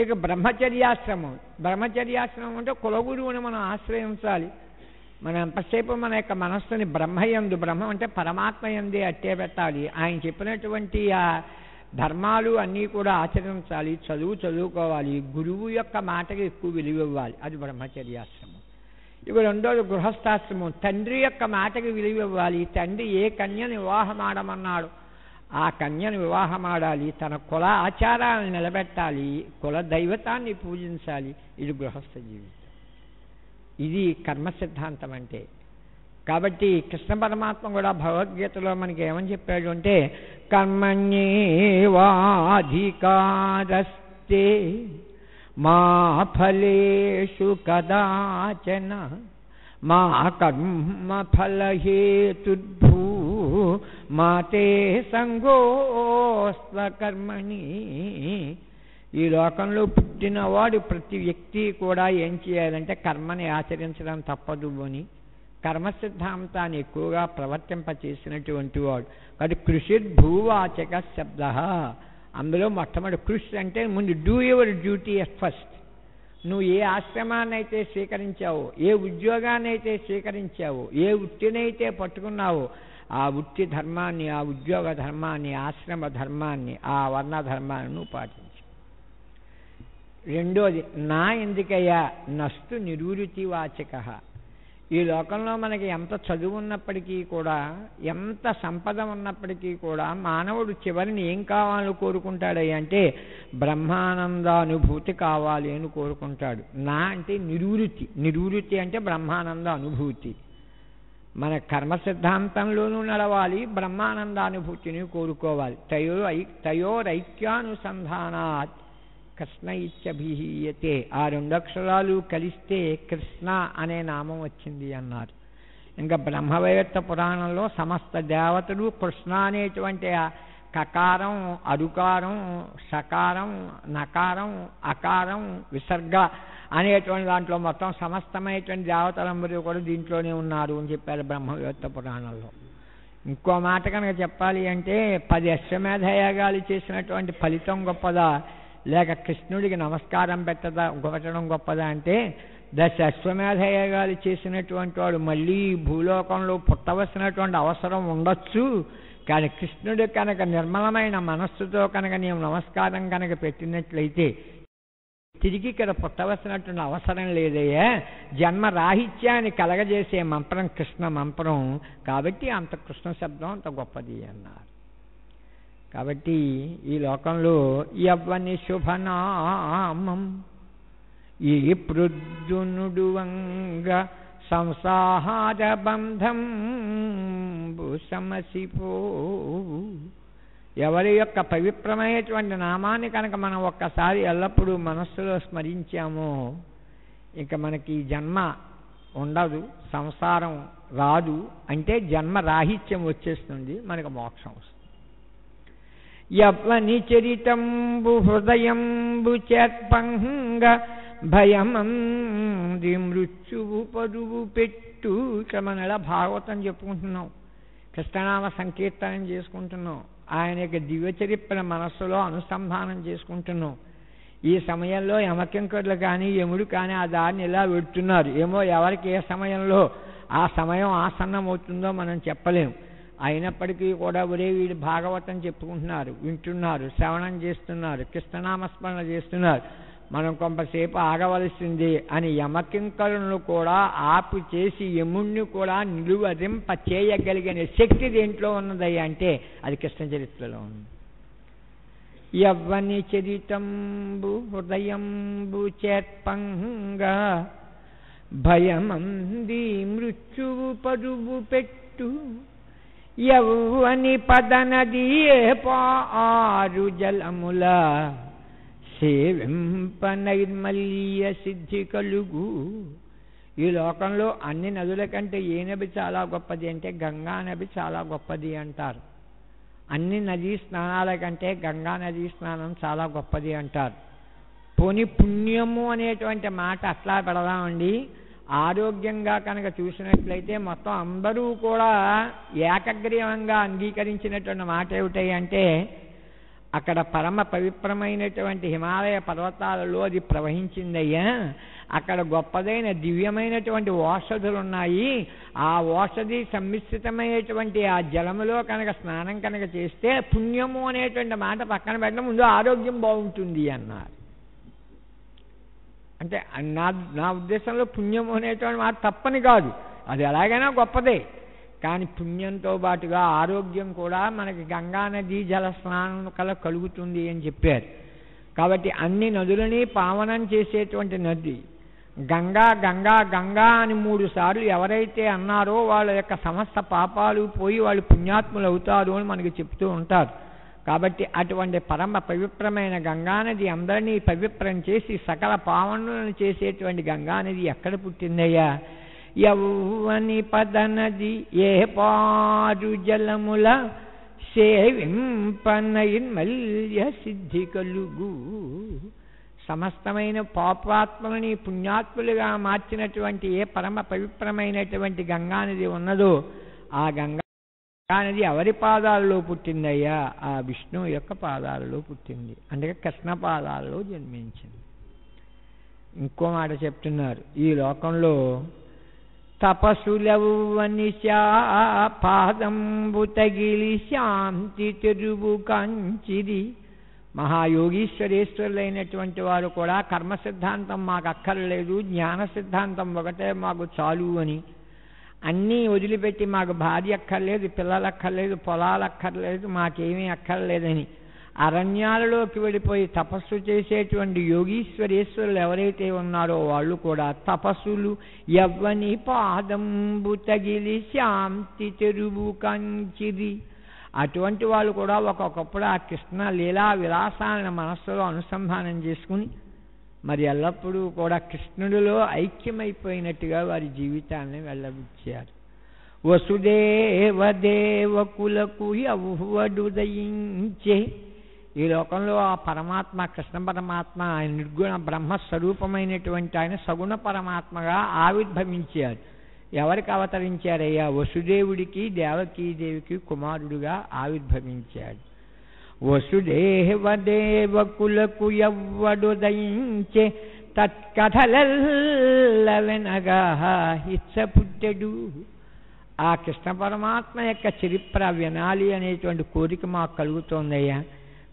ఇక బ్రహ్మచర్యాశ్రమం. బ్రహ్మచర్యాశ్రమం అంటే కులగురువుని మనం ఆశ్రయించాలి. మనం ఎంతసేపు మన యొక్క మనస్సుని బ్రహ్మయందు బ్రహ్మ అంటే పరమాత్మ ఎందే అట్టే పెట్టాలి ఆయన చెప్పినటువంటి ఆ ధర్మాలు అన్నీ కూడా ఆచరించాలి చదువు చదువుకోవాలి గురువు యొక్క మాటకి ఎక్కువ విలువ ఇవ్వాలి అది బ్రహ్మచర్యాశ్రమం. ఇవి రెండోది గృహస్థాశ్రమం. తండ్రి యొక్క మాటకి విలువ ఇవ్వాలి తండ్రి ఏ కన్యను వివాహమాడమన్నాడు ఆ కన్యను వివాహమాడాలి. తన కుల ఆచారాలను నిలబెట్టాలి కుల దైవతాన్ని పూజించాలి. ఇది గృహస్థ జీవితం. ఇది కర్మ సిద్ధాంతం అంటే కాబట్టి కృష్ణ పరమాత్మ కూడా భగవద్గీతలో మనకి ఏమని చెప్పాడు అంటే కర్మణ్యేవాధికారస్తే మా ఫలేషు కదాచన మా కర్మ ఫలహేతుర్భూ మా తే సంగోస్వ కర్మణి ఈ లోకంలో పుట్టినవాడు ప్రతి వ్యక్తి కూడా ఏం చేయాలంటే కర్మని ఆచరించడం తప్పదు అని కర్మ సిద్ధాంతాన్ని ఎక్కువగా ప్రవర్తింప చేసినటువంటి వాడు. కాబట్టి కృషి భూవాచక శబ్ద. అందులో మొట్టమొదటి కృషి అంటే ముందు do your duty at first నువ్వు ఏ ఆశ్రమాన్ని అయితే స్వీకరించావో ఏ ఉద్యోగాన్ని అయితే స్వీకరించావో ఏ వృత్తినైతే పట్టుకున్నావో ఆ వృత్తి ధర్మాన్ని ఆ ఉద్యోగ ధర్మాన్ని ఆశ్రమ ధర్మాన్ని ఆ వర్ణ ధర్మాన్ని నువ్వు పాటించు. రెండోది నా ఎందుకయ్యా? నస్తు నిరూరితి వాచక ఈ లోకంలో మనకి ఎంత చదువు ఉన్నప్పటికీ కూడా ఎంత సంపద ఉన్నప్పటికీ కూడా మానవుడు చివరిని ఏం కావాలని కోరుకుంటాడయ్యా అంటే బ్రహ్మానందానుభూతి కావాలి అని కోరుకుంటాడు. నా అంటే నిరూరితి. నిరూరితి అంటే బ్రహ్మానంద అనుభూతి మన కర్మ సిద్ధాంతంలోనూ నడవాలి బ్రహ్మానందానుభూతిని కోరుకోవాలి. తయో ఐ తయోరైక్యానుసంధానాత్ కృష్ణ ఇత్యభిహీయతే ఆ రెండు అక్షరాలు కలిస్తే కృష్ణ అనే నామం వచ్చింది అన్నారు. ఇంకా బ్రహ్మవేత్త పురాణంలో సమస్త దేవతలు కృష్ణ అనేటువంటి కకారం అరుకారం సకారం నకారం అకారం విసర్గ అనేటువంటి దాంట్లో మొత్తం సమస్తమైనటువంటి దేవతలందరూ కూడా దీంట్లోనే ఉన్నారు అని చెప్పారు బ్రహ్మవేత్త పురాణంలో. ఇంకో మాట కనుక చెప్పాలి అంటే పది అశ్వమేధయాగాలు చేసినటువంటి ఫలితం గొప్పదా? లేక కృష్ణుడికి నమస్కారం పెట్టదా? పెట్టడం గొప్పదా అంటే దశ గారు చేసినటువంటి వాడు మళ్ళీ భూలోకంలో పుట్టవలసినటువంటి అవసరం ఉండొచ్చు. కానీ కృష్ణుడు కనుక నిర్మలమైన మనస్సుతో కనుక నీవు నమస్కారం కనుక పెట్టినట్లయితే తిరిగి ఇక్కడ పుట్టవలసినటువంటి అవసరం లేదయ్యా. జన్మ రాహిత్యాన్ని కలగజేసే మంత్రం కృష్ణ మంత్రం. కాబట్టి అంత కృష్ణ శబ్దం అంత గొప్పది అన్నారు. కాబట్టి ఈ లోకంలో యవ్వని శుభనామం. ఈ ప్రొద్దునుడువంగ సంసార బంధం సమసిపో ఎవరి యొక్క పవిత్రమైనటువంటి నామాన్ని కనుక మనం ఒక్కసారి ఎల్లప్పుడూ మనస్సులో స్మరించామో ఇక మనకి జన్మ ఉండదు సంసారం రాదు అంటే జన్మ రాహిత్యం వచ్చేస్తుంది మనకు మోక్షం వస్తుంది. యవ్వని చరితంబు హృదయంబు చేర్పంగ భయమంది మృత్యువు పరువు పెట్టు క్రమనెల భాగవతం చెప్పుకుంటున్నాం. కృష్ణనామ సంకీర్తనం చేసుకుంటున్నాం. ఆయన యొక్క దివ్యచరిత్ర మనస్సులో అనుసంధానం చేసుకుంటున్నాం. ఈ సమయంలో యమకింకరులు కానీ యముడు కానీ ఆ దారిని ఇలా వెడుతున్నారు? ఏమో ఎవరికి ఏ సమయంలో ఆ సమయం ఆసన్నం అవుతుందో మనం చెప్పలేం. అయినప్పటికీ కూడా ఒరే వీడు భాగవతం చెప్పుకుంటున్నారు వింటున్నారు శ్రవణం చేస్తున్నారు కృష్ణనామస్మరణ చేస్తున్నారు. మనం కొంతసేపు ఆగవలసింది అని యమకింకరులను కూడా ఆపు చేసి యముణ్ణి కూడా నిలువరింప చేయగలిగిన శక్తి దేంట్లో ఉన్నదయ్యా అంటే అది కృష్ణ చరిత్రలో ఉంది. యవ్వని చరితంబు హృదయంబు చేర్పంగా భయమంది మృత్యువు పరువు పెట్టు యవ్వని పదనది పారు జలముల సేవింప నైర్మల్య సిద్ధి కలుగు. ఈ లోకంలో అన్ని నదుల కంటే ఏ నది చాలా గొప్పది అంటే గంగా నది చాలా గొప్పది అంటారు. అన్ని నదీ స్నానాల కంటే గంగా నదీ స్నానం చాలా గొప్పది అంటారు. పోని పుణ్యము అనేటువంటి మాట అట్లా పెడదామండి. ఆరోగ్యంగా కనుక చూసినట్లయితే మొత్తం అందరూ కూడా ఏకగ్రీవంగా అంగీకరించినటువంటి మాట ఏమిటాయి అంటే అక్కడ పరమ పవిత్రమైనటువంటి హిమాలయ పర్వతాలలో అది ప్రవహించిందయ్యా. అక్కడ గొప్పదైన దివ్యమైనటువంటి ఓషధులు ఉన్నాయి ఆ ఓషధి సమ్మిశ్రితమైనటువంటి ఆ జలములో కనుక స్నానం కనుక చేస్తే పుణ్యము అనేటువంటి మాట పక్కన పెట్టడం ముందు ఆరోగ్యం బాగుంటుంది అన్నారు. అంటే నా నా ఉద్దేశంలో పుణ్యం అనేటువంటి మాట తప్పని కాదు. అది ఎలాగైనా గొప్పదే. కానీ పుణ్యంతో పాటుగా ఆరోగ్యం కూడా మనకి గంగా నది జల స్నానం కల కలుగుతుంది అని చెప్పారు. కాబట్టి అన్ని నదులని పావనం చేసేటువంటి నది గంగా గంగా గంగా అని మూడు సార్లు ఎవరైతే అన్నారో వాళ్ళ యొక్క సమస్త పాపాలు పోయి వాళ్ళు పుణ్యాత్ములు అవుతారు అని మనకి చెప్తూ ఉంటారు. కాబట్టి అటువంటి పరమ పవిత్రమైన గంగానది అందరినీ పవిత్రం చేసి సకల పావనులను చేసేటువంటి గంగానది ఎక్కడ పుట్టిందయ్యా? యౌవని పదనది ఏ పారు జలముల సేవింపనైర్మల్య సిద్ధి కలుగు. సమస్తమైన పాపాత్మలని పుణ్యాత్ములుగా మార్చినటువంటి ఏ పరమ పవిత్రమైనటువంటి గంగానది ఉన్నదో ఆ గంగా కానిది ఎవరి పాదాలలో పుట్టిందయ్యా? ఆ విష్ణువు యొక్క పాదాలలో పుట్టింది. అందుకే కృష్ణ పాదాలలో జన్మించింది. ఇంకో మాట చెప్తున్నారు. ఈ లోకంలో తపసులవ్వని పాదంబు తగిలి శాంతి తెరువు కంచిది. మహాయోగీశ్వరేశ్వరులైనటువంటి వారు కూడా కర్మ సిద్ధాంతం మాకు అక్కర్లేదు జ్ఞాన సిద్ధాంతం ఒకటే మాకు చాలు అని అన్నీ వదిలిపెట్టి మాకు భార్య అక్కర్లేదు పిల్లలు అక్కర్లేదు పొలాలు అక్కర్లేదు మాకేమీ అక్కర్లేదని అరణ్యాలలోకి వెళ్ళిపోయి తపస్సు చేసేటువంటి యోగీశ్వరేశ్వరులు ఎవరైతే ఉన్నారో వాళ్ళు కూడా తపస్సులు ఎవ్వని పాదంబు తగిలి శాంతి చెరువు కంచిది. అటువంటి వాళ్ళు కూడా ఒక్కొక్కప్పుడు ఆ కృష్ణ లీలా విలాసాలను మనస్సులో అనుసంధానం చేసుకుని మరి ఎల్లప్పుడూ కూడా కృష్ణుడిలో ఐక్యమైపోయినట్టుగా వారి జీవితాన్ని వెళ్ళబుచ్చారు. వసుదేవ దేవకులకు ఈ లోకంలో ఆ పరమాత్మ కృష్ణ పరమాత్మ ఆయన నిర్గుణ బ్రహ్మస్వరూపమైనటువంటి ఆయన సగుణ పరమాత్మగా ఆవిర్భవించారు. ఎవరికి అవతరించారయ్యా? వసుదేవుడికి దేవకీదేవికి కుమారుడుగా ఆవిర్భవించాడు. వసుదేవ దేవకులకు ఎవ్వడు దయించే తత్కథలల్ల వెనగా హిచ్చ పుట్టెడు ఆ కృష్ణ పరమాత్మ యొక్క చరిత్ర వినాలి అనేటువంటి కోరిక మాకు కలుగుతోందయ్యా.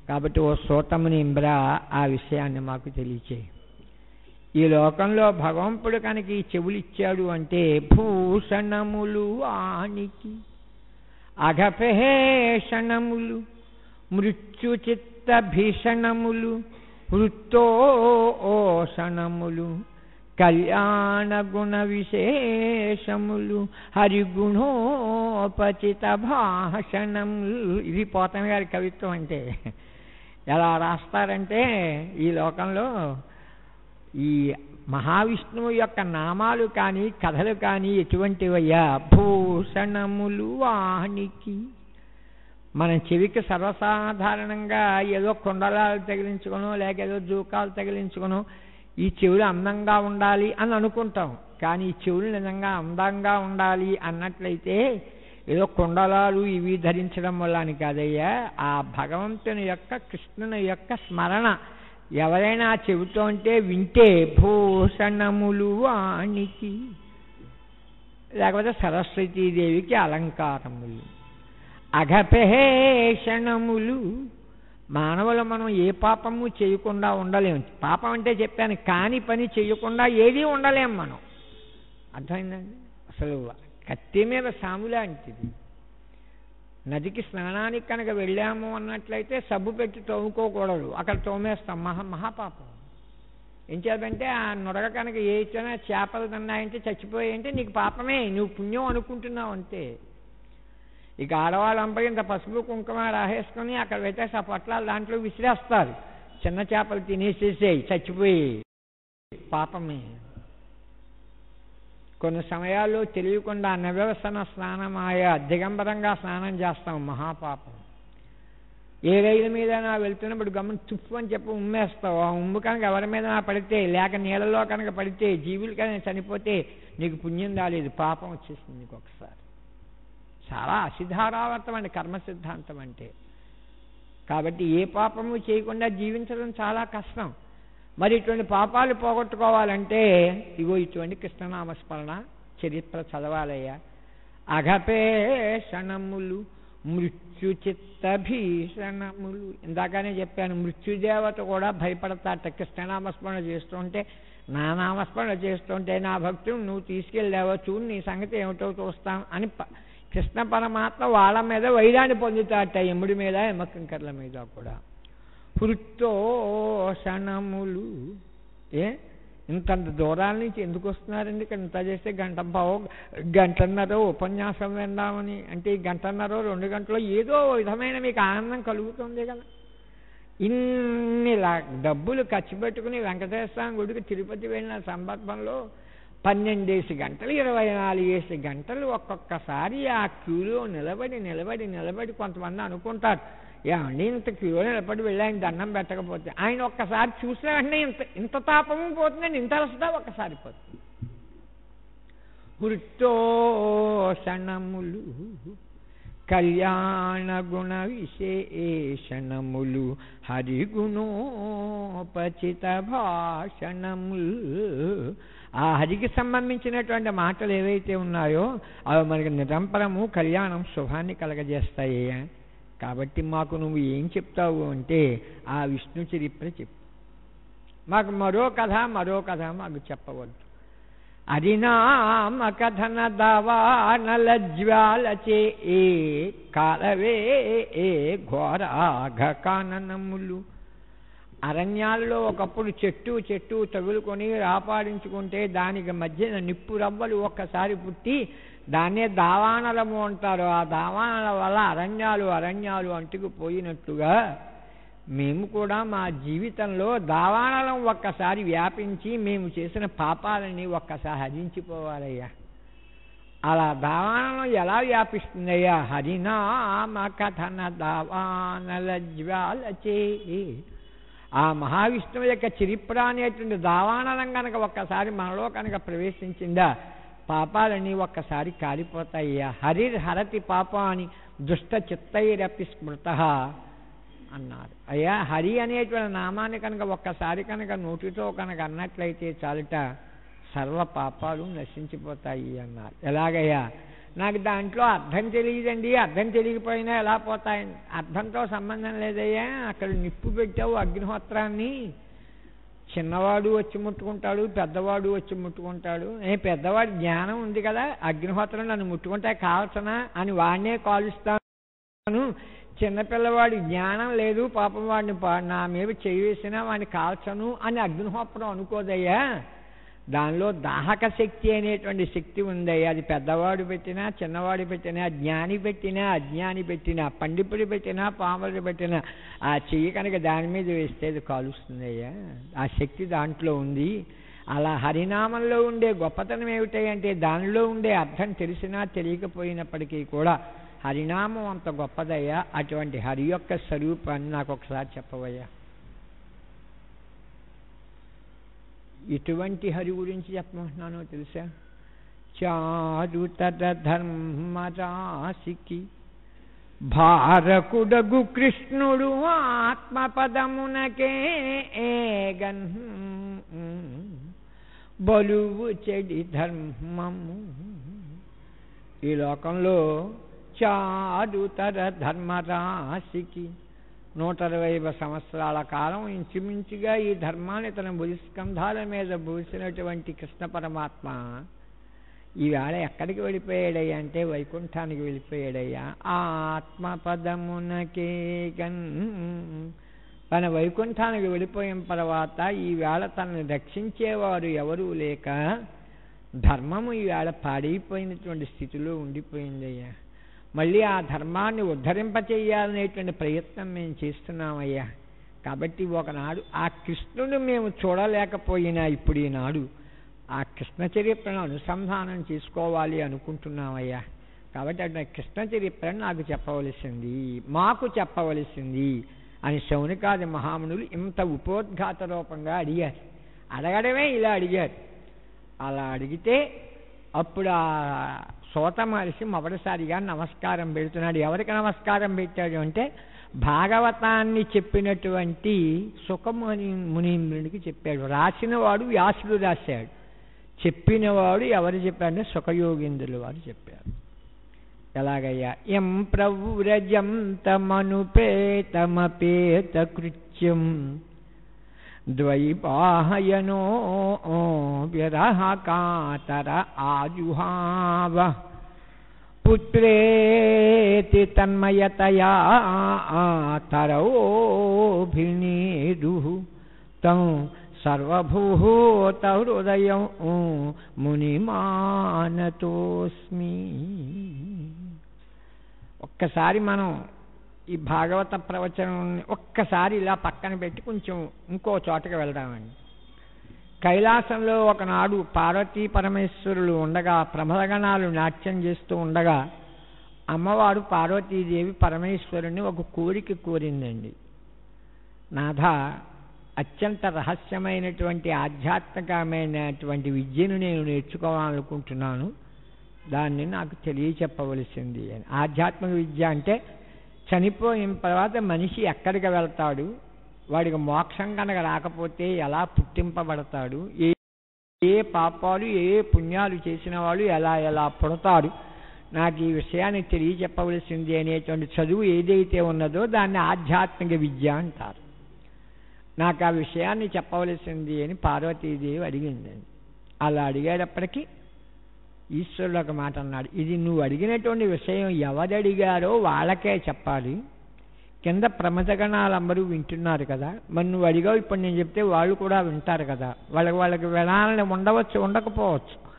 కాబట్టి ఓ సోతముని ఇంబ్రా ఆ విషయాన్ని మాకు తెలియచేయి. ఈ లోకంలో భగవంతుడు కనుక ఈ చెవులు ఇచ్చాడు అంటే భూషణములు ఆనికి అఘపేషణములు మృత్యు చిత్త భీషణములు వృత్తోషణములు కళ్యాణ గుణ విశేషములు హరిగుణోపచిత భాషణములు ఇది పోతన గారి కవిత్వం అంటే. ఎలా రాస్తారంటే ఈ లోకంలో ఈ మహావిష్ణువు యొక్క నామాలు కానీ కథలు కానీ ఎటువంటివయ్యా? భూషణములు వానికి మన చెవికి సర్వసాధారణంగా ఏదో కుండలాలు తగిలించుకును లేక ఏదో జూకాలు తగిలించుకును ఈ చెవులు అందంగా ఉండాలి అని అనుకుంటాం. కానీ ఈ చెవులు నిజంగా అందంగా ఉండాలి అన్నట్లయితే ఏదో కుండలాలు ఇవి ధరించడం వల్ల అని కాదయ్యా ఆ భగవంతుని యొక్క కృష్ణుని యొక్క స్మరణ ఎవరైనా చెబుతూ ఉంటే వింటే భూషణములు వాణికి లేకపోతే సరస్వతీదేవికి అలంకారములు. అఘపేషణములు. మానవులు మనం ఏ పాపము చేయకుండా ఉండలేము. పాపం అంటే చెప్పాను కాని పని చేయకుండా ఏదీ ఉండలేము మనం. అర్థమైందండి? అసలు కత్తి మీద సాములాంటిది నదికి స్నానానికి కనుక వెళ్ళాము అన్నట్లయితే సబ్బు పెట్టి తోముకోకూడదు. అక్కడ తోమేస్తాం. మహా మహాపాపం. ఏం చేద్దంటే ఆ నొరగ కనుక ఏ ఇచ్చినా చేపలు తిన్నాయంటే చచ్చిపోయాయంటే నీకు పాపమే నువ్వు పుణ్యం అనుకుంటున్నావు అంతే. ఇక ఆడవాళ్ళు అంపై ఇంత పసుపు కుంకుమ రాసేసుకొని అక్కడ పెట్టేసి ఆ పొట్లాలు దాంట్లో విసిరేస్తారు. చిన్న చేపలు తినేసేసేయి చచ్చిపోయి. పాపమే కొన్ని సమయాల్లో తెలియకుండా నవ్యవసన స్నానమాయ దిగంబరంగా స్నానం చేస్తాం మహాపాపం. ఏ రైలు మీద నా వెళ్తున్నప్పుడు గమని తుప్పు అని చెప్పి ఉమ్మేస్తావు. ఆ ఉమ్ము కనుక ఎవరి మీద నా పడితే లేక నీళ్ళలో కనుక పడితే జీవులు కనుక చనిపోతే నీకు పుణ్యం రాలేదు. పాపం వచ్చేసింది నీకు ఒకసారి. చాలా అసిధారావర్తం అండి కర్మ సిద్ధాంతం అంటే. కాబట్టి ఏ పాపము చేయకుండా జీవించడం చాలా కష్టం. మరి ఇటువంటి పాపాలు పోగొట్టుకోవాలంటే ఇగో ఇటువంటి కృష్ణనామస్మరణ చరిత్ర చదవాలయ్యా. అఘపేషణములు మృత్యు చిత్త భీషణములు ఇందాకనే చెప్పాను మృత్యుదేవత కూడా భయపడతాట. కృష్ణనామస్మరణ చేస్తుంటే నా నామస్మరణ చేస్తుంటే నా భక్తుడు నువ్వు తీసుకెళ్ళావో? చూడు నీ సంగతి ఏమిటో చూస్తాం అని కృష్ణ పరమాత్మ వాళ్ళ మీద వైరాన్ని పొందుతాట ఎముడి మీద ఎమ్మకంకర్ల మీద కూడా. హృత్తోషణములు ఏ? ఇంతంత దూరాల నుంచి ఎందుకు వస్తున్నారండి? ఇక్కడ ఇంత చేస్తే గంట పావు గంటన్నర ఉపన్యాసం విందామని. అంటే ఈ గంటన్నర రెండు గంటలో ఏదో విధమైన మీకు ఆనందం కలుగుతుంది కదా. ఇన్ని డబ్బులు ఖర్చు పెట్టుకుని వెంకటేశ్వర స్వామి గుడికి తిరుపతి వెళ్ళిన సందర్భంలో పన్నెండేసి గంటలు ఇరవై నాలుగేసి గంటలు ఒక్కొక్కసారి ఆ క్యూలో నిలబడి నిలబడి నిలబడి కొంతమంది అనుకుంటారు ఏమండి ఇంత క్యూలో నిలబడి వెళ్ళి ఆయన దండం పెట్టకపోతే? ఆయన ఒక్కసారి చూసిన వెంటనే ఇంత ఇంత తాపము పోతుందండి ఇంత అలసట ఒక్కసారి పోతుంది. వృత్తోషణములు కళ్యాణ గుణ విశేషణములు హరిగుణోపచిత భాషణములు ఆ హరికి సంబంధించినటువంటి మాటలు ఏవైతే ఉన్నాయో అవి మనకి నిరంతరము కళ్యాణం శుభాన్ని కలగజేస్తాయి. కాబట్టి మాకు నువ్వు ఏం చెప్తావు అంటే ఆ విష్ణు చరిత్ర చెప్పు. మాకు మరో కథ మరో కథ మాకు చెప్పవద్దు. అరినామ కథన దవానల జ్వాలచే ఏ కాలవే ఏ ఘోరాఘ కాననములు. అరణ్యాలలో ఒకప్పుడు చెట్టు చెట్టు తగులుకొని రాపాడించుకుంటే దానికి మధ్యన నిప్పు రవ్వలు ఒక్కసారి పుట్టి దాన్నే దావానలము అంటారు. ఆ దావానల వల్ల అరణ్యాలు అరణ్యాలు అంటుకుపోయినట్టుగా మేము కూడా మా జీవితంలో దావానలం ఒక్కసారి వ్యాపించి మేము చేసిన పాపాలని ఒక్కసారి హరించిపోవాలయ్యా. అలా దావానలం ఎలా వ్యాపిస్తుందయ్యా? హరినామ కథన దావానల జ్వాల చే ఆ మహావిష్ణువు యొక్క చిరిప్ర అనేటువంటి దావానలం కనుక ఒక్కసారి మనలో కనుక ప్రవేశించిందా పాపాలన్నీ ఒక్కసారి కాలిపోతాయ్యా. హరిర్ హరతి పాపాని దుష్ట చిత్తైరపి స్మృత అన్నారు. అయ్యా హరి అనేటువంటి నామాన్ని కనుక ఒక్కసారి కనుక నోటితో కనుక అన్నట్లయితే చాలుట సర్వ పాపాలు నశించిపోతాయి అన్నారు. ఎలాగయ్యా? నాకు దాంట్లో అర్థం తెలియదండి. అర్థం తెలియకపోయినా ఎలా పోతాయని. అర్థంతో సంబంధం లేదయ్యా. అక్కడ నిప్పు పెట్టావు అగ్నిహోత్రాన్ని. చిన్నవాడు వచ్చి ముట్టుకుంటాడు పెద్దవాడు వచ్చి ముట్టుకుంటాడు. ఏ పెద్దవాడి జ్ఞానం ఉంది కదా. అగ్నిహోత్రం నన్ను ముట్టుకుంటే కాల్చనా అని వాడినే కాలుస్తాను. చిన్నపిల్లవాడి జ్ఞానం లేదు. పాపం వాడిని పా- నా మీద చేయి వేసినా వాడిని కాల్చను అని అగ్నిహోత్రం అనుకోదయ్యా. దానిలో దాహక శక్తి అనేటువంటి శక్తి ఉంది అది పెద్దవాడు పెట్టినా చిన్నవాడు పెట్టినా జ్ఞాని పెట్టినా అజ్ఞాని పెట్టినా పండితుడు పెట్టినా పాములు పెట్టినా ఆ చెయ్యి కనుక దాని మీద వేస్తే అది కాలుస్తుందయ్యా. ఆ శక్తి దాంట్లో ఉంది. అలా హరినామంలో ఉండే గొప్పతనం ఏమిటంటే దానిలో ఉండే అర్థం తెలిసినా తెలియకపోయినప్పటికీ కూడా హరినామం అంత గొప్పదయ్యా. అటువంటి హరి యొక్క స్వరూపాన్ని నాకు ఒకసారి చెప్పవయ్యా. ఇటువంటి హరి గురించి చెప్పమంటున్నానో తెలుసా? చారుతర ధర్మరాశికి భారకుడగు కృష్ణుడు ఆత్మపదమునకే ఏగన్. బలువు చెడి ధర్మము. ఈ లోకంలో చారుతర ధర్మరాశికి నూట ఇరవై సంవత్సరాల కాలం ఇంచుమించుగా ఈ ధర్మాన్ని తన భుజస్కంధాల మీద భూసినటువంటి కృష్ణ పరమాత్మ ఈవేళ ఎక్కడికి వెళ్ళిపోయాడయ్యా అంటే వైకుంఠానికి వెళ్ళిపోయాడయ్యా. ఆత్మపదమునకే గన్. తన వైకుంఠానికి వెళ్ళిపోయిన తర్వాత ఈవేళ తనని రక్షించేవారు ఎవరూ లేక ధర్మము ఈవేళ పాడైపోయినటువంటి స్థితిలో ఉండిపోయిందయ్యా. మళ్ళీ ఆ ధర్మాన్ని ఉద్ధరింపచేయాలనేటువంటి ప్రయత్నం మేము చేస్తున్నామయ్యా. కాబట్టి ఒకనాడు ఆ కృష్ణుడు మేము చూడలేకపోయినా ఇప్పుడు ఈనాడు ఆ కృష్ణ చరిత్రను అనుసంధానం చేసుకోవాలి అనుకుంటున్నామయ్యా. కాబట్టి అటు కృష్ణ చరిత్రను నాకు చెప్పవలసింది మాకు చెప్పవలసింది అని శౌనికాది మహామునులు ఇంత ఉపోద్ఘాత రూపంగా అడిగారు. అడగడమే ఇలా అడిగారు. అలా అడిగితే అప్పుడు ఆ సోత మహర్షి మొదటిసారిగా నమస్కారం పెడుతున్నాడు. ఎవరికి నమస్కారం పెట్టాడు అంటే భాగవతాన్ని చెప్పినటువంటి సుఖముని మునీంద్రునికి చెప్పాడు. రాసినవాడు వ్యాసుడు రాశాడు. చెప్పినవాడు ఎవరు చెప్పాడంటే సుఖయోగేంద్రులు వారు చెప్పారు. ఎలాగయ్యా? ఎం ప్రవ్రజం తమనుపేతమపేత కృత్యం ద్వైపాయనో విరహకాతర ఆజుహావ పుత్రేతి తన్మయతయా తరవోభినీరు తం సర్వభూత హృదయం మునిమానతోస్మి ఒక్కసారి మనం ఈ భాగవత ప్రవచనం ఒక్కసారి ఇలా పక్కన పెట్టి కొంచెం ఇంకో చోటకి వెళ్దామండి. కైలాసంలో ఒకనాడు పార్వతీ పరమేశ్వరులు ఉండగా ప్రమదగణాలు నాట్యం చేస్తూ ఉండగా అమ్మవారు పార్వతీదేవి పరమేశ్వరుని ఒక కోరిక కోరిందండి. నాథ అత్యంత రహస్యమైనటువంటి ఆధ్యాత్మికమైనటువంటి విద్యను నేను నేర్చుకోవాలనుకుంటున్నాను. దాన్ని నాకు తెలియచెప్పవలసింది అని. ఆధ్యాత్మిక విద్య అంటే చనిపోయిన తర్వాత మనిషి ఎక్కడికి వెళ్తాడు? వాడికి మోక్షం కనుక రాకపోతే ఎలా పుట్టింపబడతాడు? ఏ ఏ పాపాలు ఏ పుణ్యాలు చేసిన వాళ్ళు ఎలా ఎలా పుడతాడు? నాకు ఈ విషయాన్ని తెలియచెప్పవలసింది అనేటువంటి చదువు ఏదైతే ఉన్నదో దాన్ని ఆధ్యాత్మిక విద్య అంటారు. నాకు ఆ విషయాన్ని చెప్పవలసింది అని పార్వతీదేవి అడిగిందండి. అలా అడిగేటప్పటికీ ఈశ్వరుడు ఒక మాట అన్నాడు. ఇది నువ్వు అడిగినటువంటి విషయం ఎవరు అడిగారో వాళ్ళకే చెప్పాలి. కింద ప్రమదగణాలందరూ వింటున్నారు కదా. మరి నువ్వు అడిగావు ఇప్పుడు నేను చెప్తే వాళ్ళు కూడా వింటారు కదా. వాళ్ళకి వాళ్ళకి వినాలని ఉండవచ్చు ఉండకపోవచ్చు.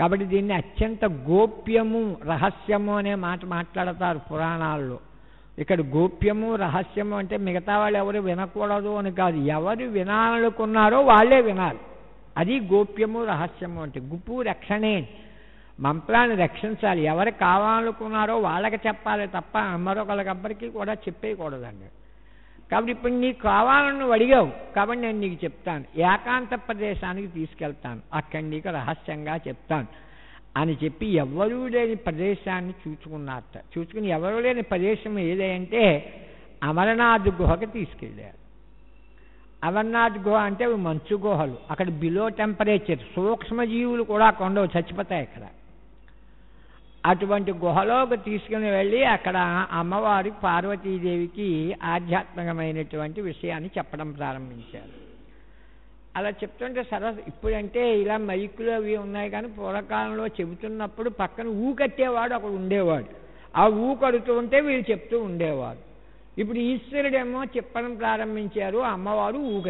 కాబట్టి దీన్ని అత్యంత గోప్యము రహస్యము అనే మాట మాట్లాడతారు పురాణాల్లో. ఇక్కడ గోప్యము రహస్యము అంటే మిగతా వాళ్ళు ఎవరు వినకూడదు అని కాదు. ఎవరు వినాలనుకున్నారో వాళ్ళే వినాలి. అది గోప్యము రహస్యము అంటే గుప్పు రక్షణే. మంత్రాన్ని రక్షించాలి. ఎవరు కావాలనుకున్నారో వాళ్ళకి చెప్పాలి తప్ప మరొకరికెవ్వరికి కూడా చెప్పేయకూడదండి. కాబట్టి ఇప్పుడు నీకు కావాలని నువ్వు అడిగావు కాబట్టి నేను నీకు చెప్తాను. ఏకాంత ప్రదేశానికి తీసుకెళ్తాను. అక్కడి నీకు రహస్యంగా చెప్తాను. అని చెప్పి ఎవరూ లేని ప్రదేశాన్ని చూచుకున్నారట. చూచుకుని ఎవరూ లేని ప్రదేశం ఏదంటే అమరనాథ్ గుహకి తీసుకెళ్ళారు. అమర్నాథ్ గుహ అంటే అవి మంచు గుహలు. అక్కడ బిలో టెంపరేచర్ సూక్ష్మజీవులు కూడా కొండవు చచ్చిపోతాయి అక్కడ. అటువంటి గుహలోకి తీసుకుని వెళ్ళి అక్కడ అమ్మవారి పార్వతీదేవికి ఆధ్యాత్మికమైనటువంటి విషయాన్ని చెప్పడం ప్రారంభించారు. అలా చెప్తుంటే సరస్ ఇప్పుడంటే ఇలా మైకులు అవి ఉన్నాయి కానీ పూర్వకాలంలో చెబుతున్నప్పుడు పక్కన ఊ కట్టేవాడు అక్కడ ఉండేవాడు. ఆ ఊ కడుతూ ఉంటే వీళ్ళు చెప్తూ ఉండేవాడు ఇప్పుడు ఈశ్వరుడేమో చెప్పడం ప్రారంభించారు అమ్మవారు ఊ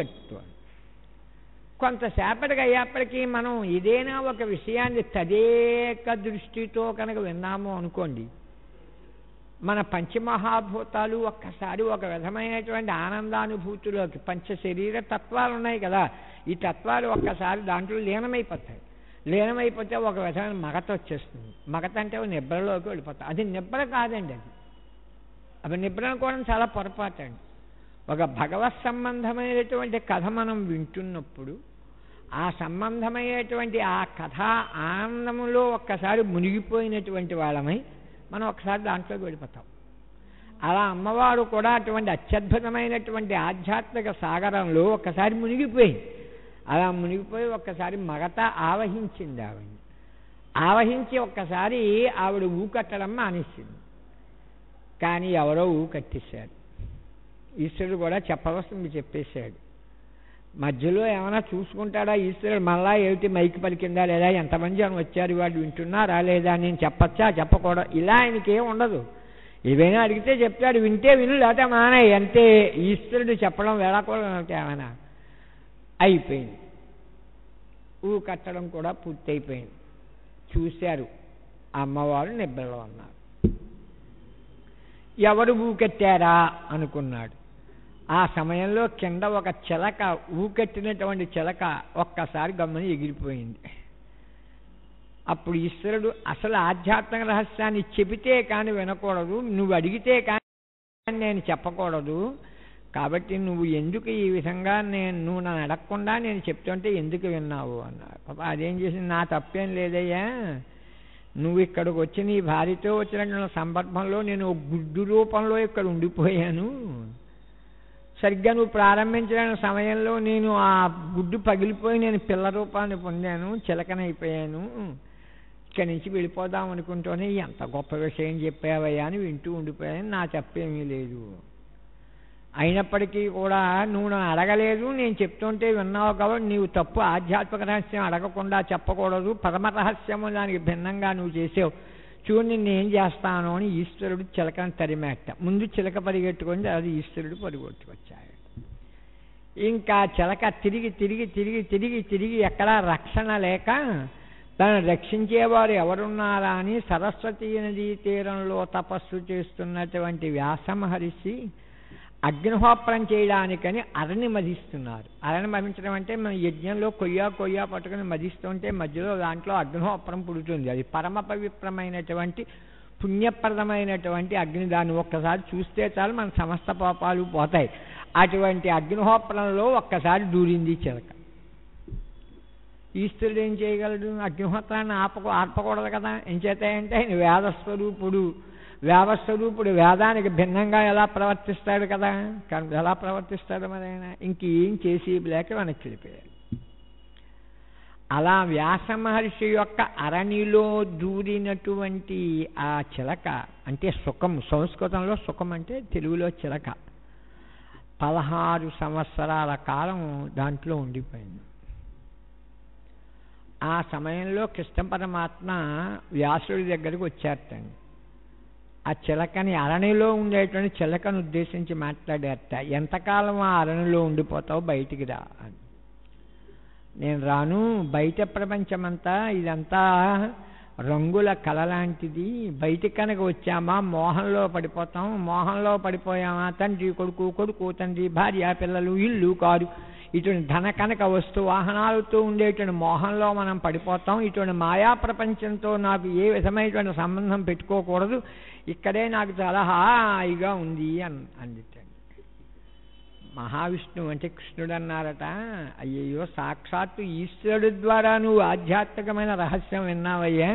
కొంతసేపటికి అయ్యేప్పటికీ మనం ఏదైనా ఒక విషయాన్ని తదేక దృష్టితో కనుక విన్నాము అనుకోండి మన పంచమహాభూతాలు ఒక్కసారి ఒక విధమైనటువంటి ఆనందానుభూతిలోకి పంచ శరీర తత్వాలు ఉన్నాయి కదా ఈ తత్వాలు ఒక్కసారి దాంట్లో లీనమైపోతాయి. లీనమైపోతే ఒక విధమైన మగత వచ్చేస్తుంది. మగత అంటే నిబ్రలోకి వెళ్ళిపోతాయి అది నిబ్ర కాదండి అది. అవి నిబ్ర అనుకోవడం చాలా పొరపాటు అండి ఒక భగవత్ సంబంధమైనటువంటి కథ మనం వింటున్నప్పుడు ఆ సంబంధమైనటువంటి ఆ కథ ఆనందములో ఒక్కసారి మునిగిపోయినటువంటి వాళ్ళమై మనం ఒకసారి దాంట్లోకి వెళ్ళిపోతాం. అలా అమ్మవారు కూడా అటువంటి అత్యద్భుతమైనటువంటి ఆధ్యాత్మిక సాగరంలో ఒక్కసారి మునిగిపోయింది. అలా మునిగిపోయి ఒక్కసారి మగత ఆవహించింది ఆవిడ ఆవహించి ఒక్కసారి ఆవిడ ఊకట్టడం మానేసింది. కానీ ఎవరో ఊ కట్టేశాడు ఈశ్వరుడు కూడా చెప్పవలసింది చెప్పేశాడు. మధ్యలో ఏమైనా చూసుకుంటాడా? ఈశ్వరుడు మళ్ళా ఏమిటి మైక్ పలికిందా లేదా? ఎంతమంది అని వచ్చారు? వాళ్ళు వింటున్నారా లేదా? నేను చెప్పచ్చా? చెప్పకూడదు? ఇలా ఆయనకి ఏం ఉండదు. ఏవైనా అడిగితే చెప్తాడు. వింటే విను లేకపోతే మానే. అంతే ఈశ్వరుడు చెప్పడం వెళ్ళకూడదు అంటే ఏమైనా? అయిపోయింది. ఊ కట్టడం కూడా పూర్తయిపోయింది. చూశారు. అమ్మవారు నిబ్బలో ఉన్నారు ఎవరు ఊకెట్టారా అనుకున్నాడు. ఆ సమయంలో కింద ఒక చిలక ఊకెట్టినటువంటి చిలక ఒక్కసారి గమ్మని ఎగిరిపోయింది. అప్పుడు ఈశ్వరుడు అసలు ఆధ్యాత్మిక రహస్యాన్ని చెబితే కానీ వినకూడదు నువ్వు అడిగితే కానీ నేను చెప్పకూడదు. కాబట్టి నువ్వు ఎందుకు ఈ విధంగా నేను నువ్వు నన్ను అడగకుండా నేను చెప్తుంటే ఎందుకు విన్నావు అన్నారు పాప అదేం చేసింది? నా తప్పేం లేదయ్యా. నువ్వు ఇక్కడికి వచ్చి నీ భార్యతో వచ్చిన సందర్భంలో నేను గుడ్డు రూపంలో ఇక్కడ ఉండిపోయాను. సరిగ్గా నువ్వు ప్రారంభించిన సమయంలో నేను ఆ గుడ్డు పగిలిపోయి నేను పిల్ల రూపాన్ని పొందాను చిలకనైపోయాను. ఇక్కడి నుంచి వెళ్ళిపోదాం అనుకుంటూనే ఎంత గొప్ప విషయం చెప్పావయ్యా అని వింటూ ఉండిపోయాను. నా చెప్పేమీ లేదు. అయినప్పటికీ కూడా నువ్వు నన్ను అడగలేదు. నేను చెప్తుంటే విన్నావు కాబట్టి నీవు తప్పు ఆధ్యాత్మిక రహస్యం అడగకుండా చెప్పకూడదు. పరమ రహస్యము దానికి భిన్నంగా నువ్వు చేసావు. చూడండి నిన్ను ఏం చేస్తాను అని ఈశ్వరుడు చిలకని తరిమేట. ముందు చిలక పరిగెట్టుకొని అది ఈశ్వరుడు పరిగెట్టుకొచ్చాడు. ఇంకా చిలక తిరిగి తిరిగి తిరిగి తిరిగి తిరిగి ఎక్కడా రక్షణ లేక తను రక్షించేవారు ఎవరున్నారా అని సరస్వతీ నదీ తీరంలో తపస్సు చేస్తున్నటువంటి వ్యాసమహర్షి అగ్నిహోత్రం చేయడానికని అరణి మధిస్తున్నారు అరణి మధించడం అంటే మన యజ్ఞంలో కొయ్య కొయ్య పట్టుకుని మధిస్తుంటే మధ్యలో దాంట్లో అగ్నిహోత్రం పుడుతుంది. అది పరమ పవిత్రమైనటువంటి పుణ్యప్రదమైనటువంటి అగ్ని. దాన్ని ఒక్కసారి చూస్తే చాలు మన సమస్త పాపాలు పోతాయి. అటువంటి అగ్నిహోత్రంలో ఒక్కసారి దూరింది చిలక. ఈశ్వరుడు ఏం చేయగలడు? అగ్నిహోత్రాన్ని ఆపకు ఆర్పకూడదు కదా. ఏం చేతాయంటే ఆయన వేదస్వరూపుడు. వేదస్వరూపుడు వేదానికి భిన్నంగా ఎలా ప్రవర్తిస్తాడు కదా? కానీ ఎలా ప్రవర్తిస్తాడు మరి ఆయన? ఇంకేం చేసి లేక వెనక్కి వెళ్ళిపోయాడు. అలా వ్యాస మహర్షి యొక్క అరణిలో దూరినటువంటి ఆ చిలక అంటే సుఖం సంస్కృతంలో సుఖం అంటే తెలుగులో చిలక పదహారు సంవత్సరాల కాలం దాంట్లో ఉండిపోయింది. ఆ సమయంలో కృష్ణ పరమాత్మ వ్యాసుడి దగ్గరికి వచ్చారటండి. ఆ చిలకని అరణిలో ఉండేటువంటి చిలకను ఉద్దేశించి మాట్లాడేట ఎంతకాలం ఆ అరణిలో ఉండిపోతావు బయటికి రా అని. నేను రాను బయట ప్రపంచమంతా ఇదంతా రంగుల కళ లాంటిది. బయటికి కనుక వచ్చామా మోహంలో పడిపోతాం. మోహంలో పడిపోయామా తండ్రి కొడుకు కొడుకు తండ్రి భార్య పిల్లలు ఇల్లు కారు ఇటువంటి ధన కనక వస్తు వాహనాలతో ఉండేటువంటి మోహంలో మనం పడిపోతాం. ఇటువంటి మాయా ప్రపంచంతో నాకు ఏ విధమైనటువంటి సంబంధం పెట్టుకోకూడదు. ఇక్కడే నాకు చాలా హాయిగా ఉంది అని అందిటండి మహావిష్ణువు అంటే కృష్ణుడు అన్నారట. అయ్యయ్యో సాక్షాత్తు ఈశ్వరుడు ద్వారా నువ్వు ఆధ్యాత్మికమైన రహస్యం విన్నావయ్యా.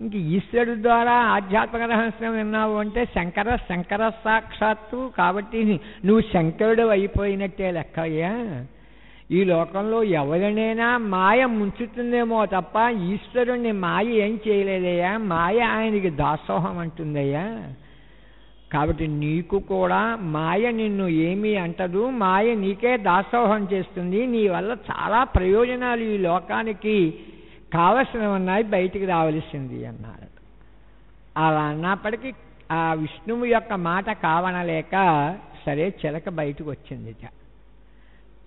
ఇంక ఈశ్వరుడు ద్వారా ఆధ్యాత్మిక రహస్యం విన్నావు అంటే శంకర శంకర సాక్షాత్తు కాబట్టి నువ్వు శంకరుడు అయిపోయినట్టే లెక్కయ్యా. ఈ లోకంలో ఎవరినైనా మాయ ముంచుతుందేమో తప్ప ఈశ్వరుణ్ణి మాయ ఏం చేయలేదయ్యా? మాయ ఆయనకి దాసోహం అంటుందయ్యా. కాబట్టి నీకు కూడా మాయ నిన్ను ఏమీ అంటదు. మాయ నీకే దాసోహం చేస్తుంది. నీ వల్ల చాలా ప్రయోజనాలు ఈ లోకానికి కావలసినవి ఉన్నాయి బయటికి రావలసింది అన్నారు అలా అన్నప్పటికీ ఆ విష్ణువు యొక్క మాట కావనలేక సరే చిలక బయటకు వచ్చింది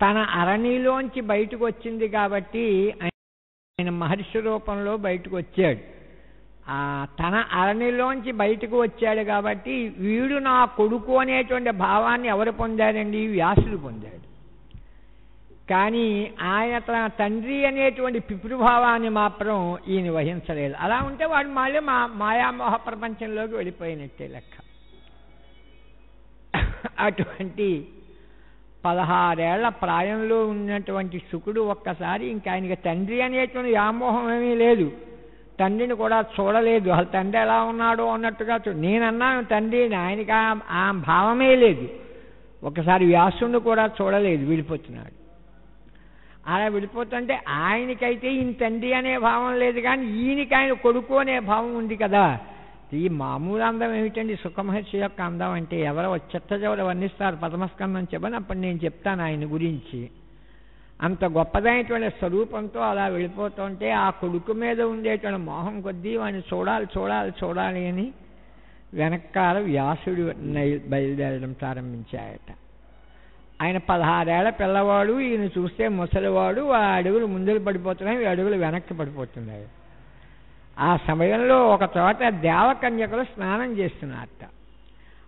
తన అరణిలోంచి బయటకు వచ్చింది కాబట్టి ఆయన మహర్షి రూపంలో బయటకు వచ్చాడు. తన అరణిలోంచి బయటకు వచ్చాడు కాబట్టి వీడు నా కొడుకు అనేటువంటి భావాన్ని ఎవరు పొందారండి? వ్యాసుడు పొందాడు. కానీ ఆయన తన తండ్రి అనేటువంటి పితృభావాన్ని మాత్రం ఈయన వహించలేదు. అలా ఉంటే వాడు మళ్ళీ మా మాయామోహ ప్రపంచంలోకి వెళ్ళిపోయినట్టే లెక్క. అటువంటి పదహారేళ్ళ ప్రాయంలో ఉన్నటువంటి శుకుడు ఒక్కసారి ఇంకా ఆయనకి తండ్రి అనేటువంటి వ్యామోహం ఏమీ లేదు. తండ్రిని కూడా చూడలేదు. అసలు తండ్రి ఎలా ఉన్నాడో అన్నట్టుగా చూ నేనన్నాను తండ్రిని ఆయనకి ఆ భావమే లేదు. ఒకసారి వ్యాసుని కూడా చూడలేదు విడిపోతున్నాడు. అలా విడిపోతుంటే ఆయనకైతే ఈయన తండ్రి అనే భావం లేదు కానీ ఈయనకి ఆయన కొడుకు అనే భావం ఉంది కదా. ఈ మామూలు అందం ఏమిటండి? సుఖమహర్షి యొక్క అందం అంటే ఎవరో చెత్త వర్ణిస్తారు పదమస్కందం చెప్పని అప్పుడు నేను చెప్తాను ఆయన గురించి. అంత గొప్పదైనటువంటి స్వరూపంతో అలా వెళ్ళిపోతుంటే ఆ కొడుకు మీద ఉండేటువంటి మోహం కొద్దీ వాడిని చూడాలి చూడాలి చూడాలి అని వెనకాల వ్యాసుడు బయలుదేరడం ప్రారంభించాయట. ఆయన పదహారేళ్ళ పిల్లవాడు ఈయన చూస్తే ముసలివాడు ఆ అడుగులు ముందుకు పడిపోతున్నాయి అడుగులు వెనక్కి పడిపోతున్నాయి. ఆ సమయంలో ఒక చోట దేవకన్యకులు స్నానం చేస్తున్నారట.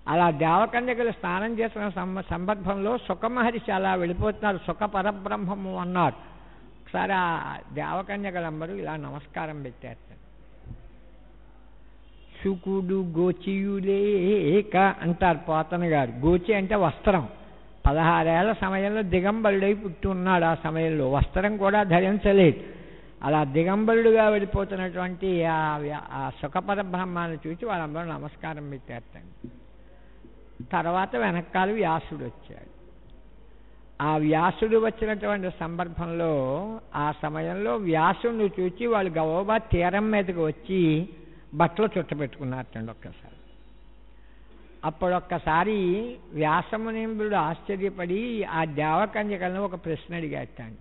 అలా దేవకన్యకులు స్నానం చేస్తున్న సందర్భంలో సుఖమహర్షి అలా వెళ్ళిపోతున్నారు. సుఖ పరబ్రహ్మము అన్నారు. ఒకసారి ఆ దేవకన్యకలందరూ ఇలా నమస్కారం పెట్టారు శుకుడు గోచియులేక అంటారు పోతన గారు. గోచి అంటే వస్త్రం. పదహారేళ్ళ సమయంలో దిగంబరుడై పుట్టి ఉన్నాడు ఆ సమయంలో. వస్త్రం కూడా ధరించలేదు. అలా దిగంబరుడుగా వెళ్ళిపోతున్నటువంటి ఆ సుఖపర బ్రహ్మాన్ని చూసి వాళ్ళందరూ నమస్కారం పెట్టేస్తాడు. తర్వాత వెనకాల వ్యాసుడు వచ్చాడు. ఆ వ్యాసుడు వచ్చినటువంటి సందర్భంలో ఆ సమయంలో వ్యాసుడిని చూచి వాళ్ళు గవోబా తీరం మీదకి వచ్చి బట్టలు చుట్టపెట్టుకున్నారటండి ఒక్కసారి. అప్పుడొక్కసారి వ్యాసమునింబుడు ఆశ్చర్యపడి ఆ దేవకన్యకలను ఒక ప్రశ్న అడిగాటండి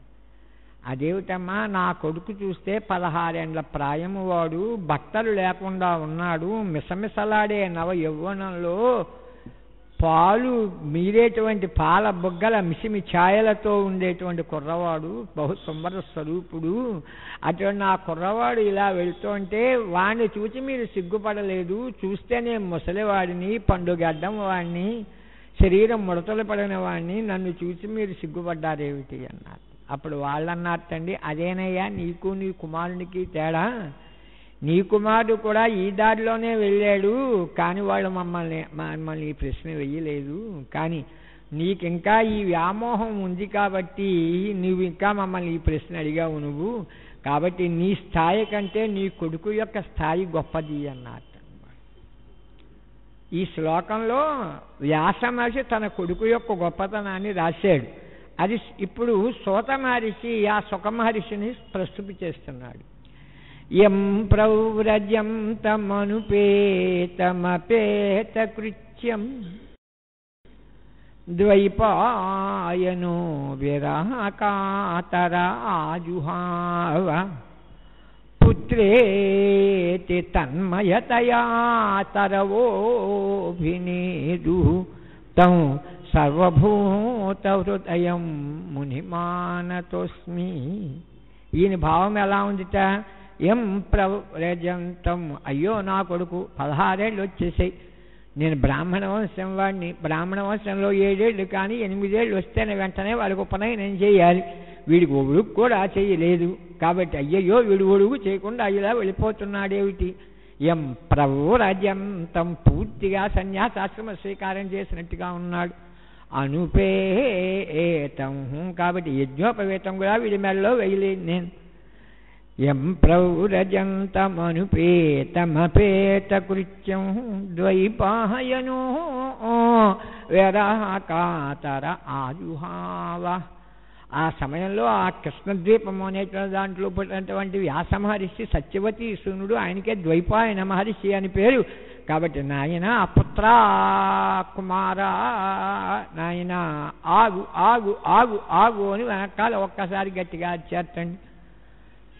అదేమిటమ్మా నా కొడుకు చూస్తే పదహారేండ్ల ప్రాయము వాడు బట్టలు లేకుండా ఉన్నాడు మిసమిసలాడే నవ యవ్వనంలో పాలు మీరేటువంటి పాల బుగ్గల మిసిమి ఛాయలతో ఉండేటువంటి కుర్రవాడు బహు సుందర స్వరూపుడు. అటువంటి ఆ కుర్రవాడు ఇలా వెళుతుంటే వాడిని చూచి మీరు సిగ్గుపడలేదు. చూస్తేనే ముసలివాడిని పండుగడ్డం వాడిని శరీరం ముడతలు పడిన వాడిని నన్ను చూసి మీరు సిగ్గుపడ్డారేమిటి అన్నారు. అప్పుడు వాళ్ళు అదేనయ్యా నీకు నీ కుమారునికి తేడా? నీ కుమారుడు కూడా ఈ దారిలోనే వెళ్ళాడు కానీ వాళ్ళు మమ్మల్ని మమ్మల్ని ఈ ప్రశ్న వెయ్యలేదు కానీ నీకింకా ఈ వ్యామోహం ఉంది కాబట్టి నువ్వు ఇంకా మమ్మల్ని ఈ ప్రశ్న అడిగావు నువ్వు. కాబట్టి నీ స్థాయి కంటే నీ కొడుకు యొక్క స్థాయి గొప్పది అన్నట్టు ఈ శ్లోకంలో వ్యాస మహర్షి తన కొడుకు యొక్క గొప్పతనాన్ని రాశాడు. అది ఇప్పుడు సోత మహర్షి ఆ సుఖ మహర్షిని ప్రస్తుతి చేస్తున్నాడు. ఎం ప్రవ్రజం తమనుపేతమపేత కృత్యం ద్వైపాయనో విరాకాతరాజుహావ పుత్రేతి తన్మయతయా తరవోభినేదు తం సర్వభూత హృదయం మునిమానతోస్మి. ఈయన భావం ఎలా ఉందిట? ఎం ప్రజంతం అయ్యో నా కొడుకు పదహారేళ్ళు వచ్చేసాయి. నేను బ్రాహ్మణ వంశం వాడిని. బ్రాహ్మణ వంశంలో ఏడేళ్ళు కానీ ఎనిమిదేళ్ళు వస్తేనే వెంటనే వాళ్ళకి ఉపనయనం చేయాలి. వీడికి ఒడుగు కూడా చేయలేదు. కాబట్టి అయ్యయ్యో వీడు ఒడుగు చేయకుండా ఇలా వెళ్ళిపోతున్నాడేమిటి? ఎం ప్రవ్రజంతం పూర్తిగా సన్యాసాశ్రమ స్వీకారం చేసినట్టుగా ఉన్నాడు. అనుపేతం. కాబట్టి యజ్ఞోపవేతం కూడా వీడి మెడలో వేయలేదు నేను. ఎం ప్రౌరజంతమనుపేతమపేత కృత్యం ద్వైపాయనో వెరాకాతర ఆయుహావ. ఆ సమయంలో ఆ కృష్ణద్వీపం అనేటువంటి దాంట్లో పుట్టినటువంటి వ్యాస మహర్షి సత్యవతి సూనుడు ఆయనకే ద్వైపాయన మహర్షి అని పేరు కాబట్టి నాయన పుత్రా కుమారా నాయన ఆగు ఆగు ఆగు ఆగు అని వెనకాల ఒక్కసారి గట్టిగా చేర్చండి.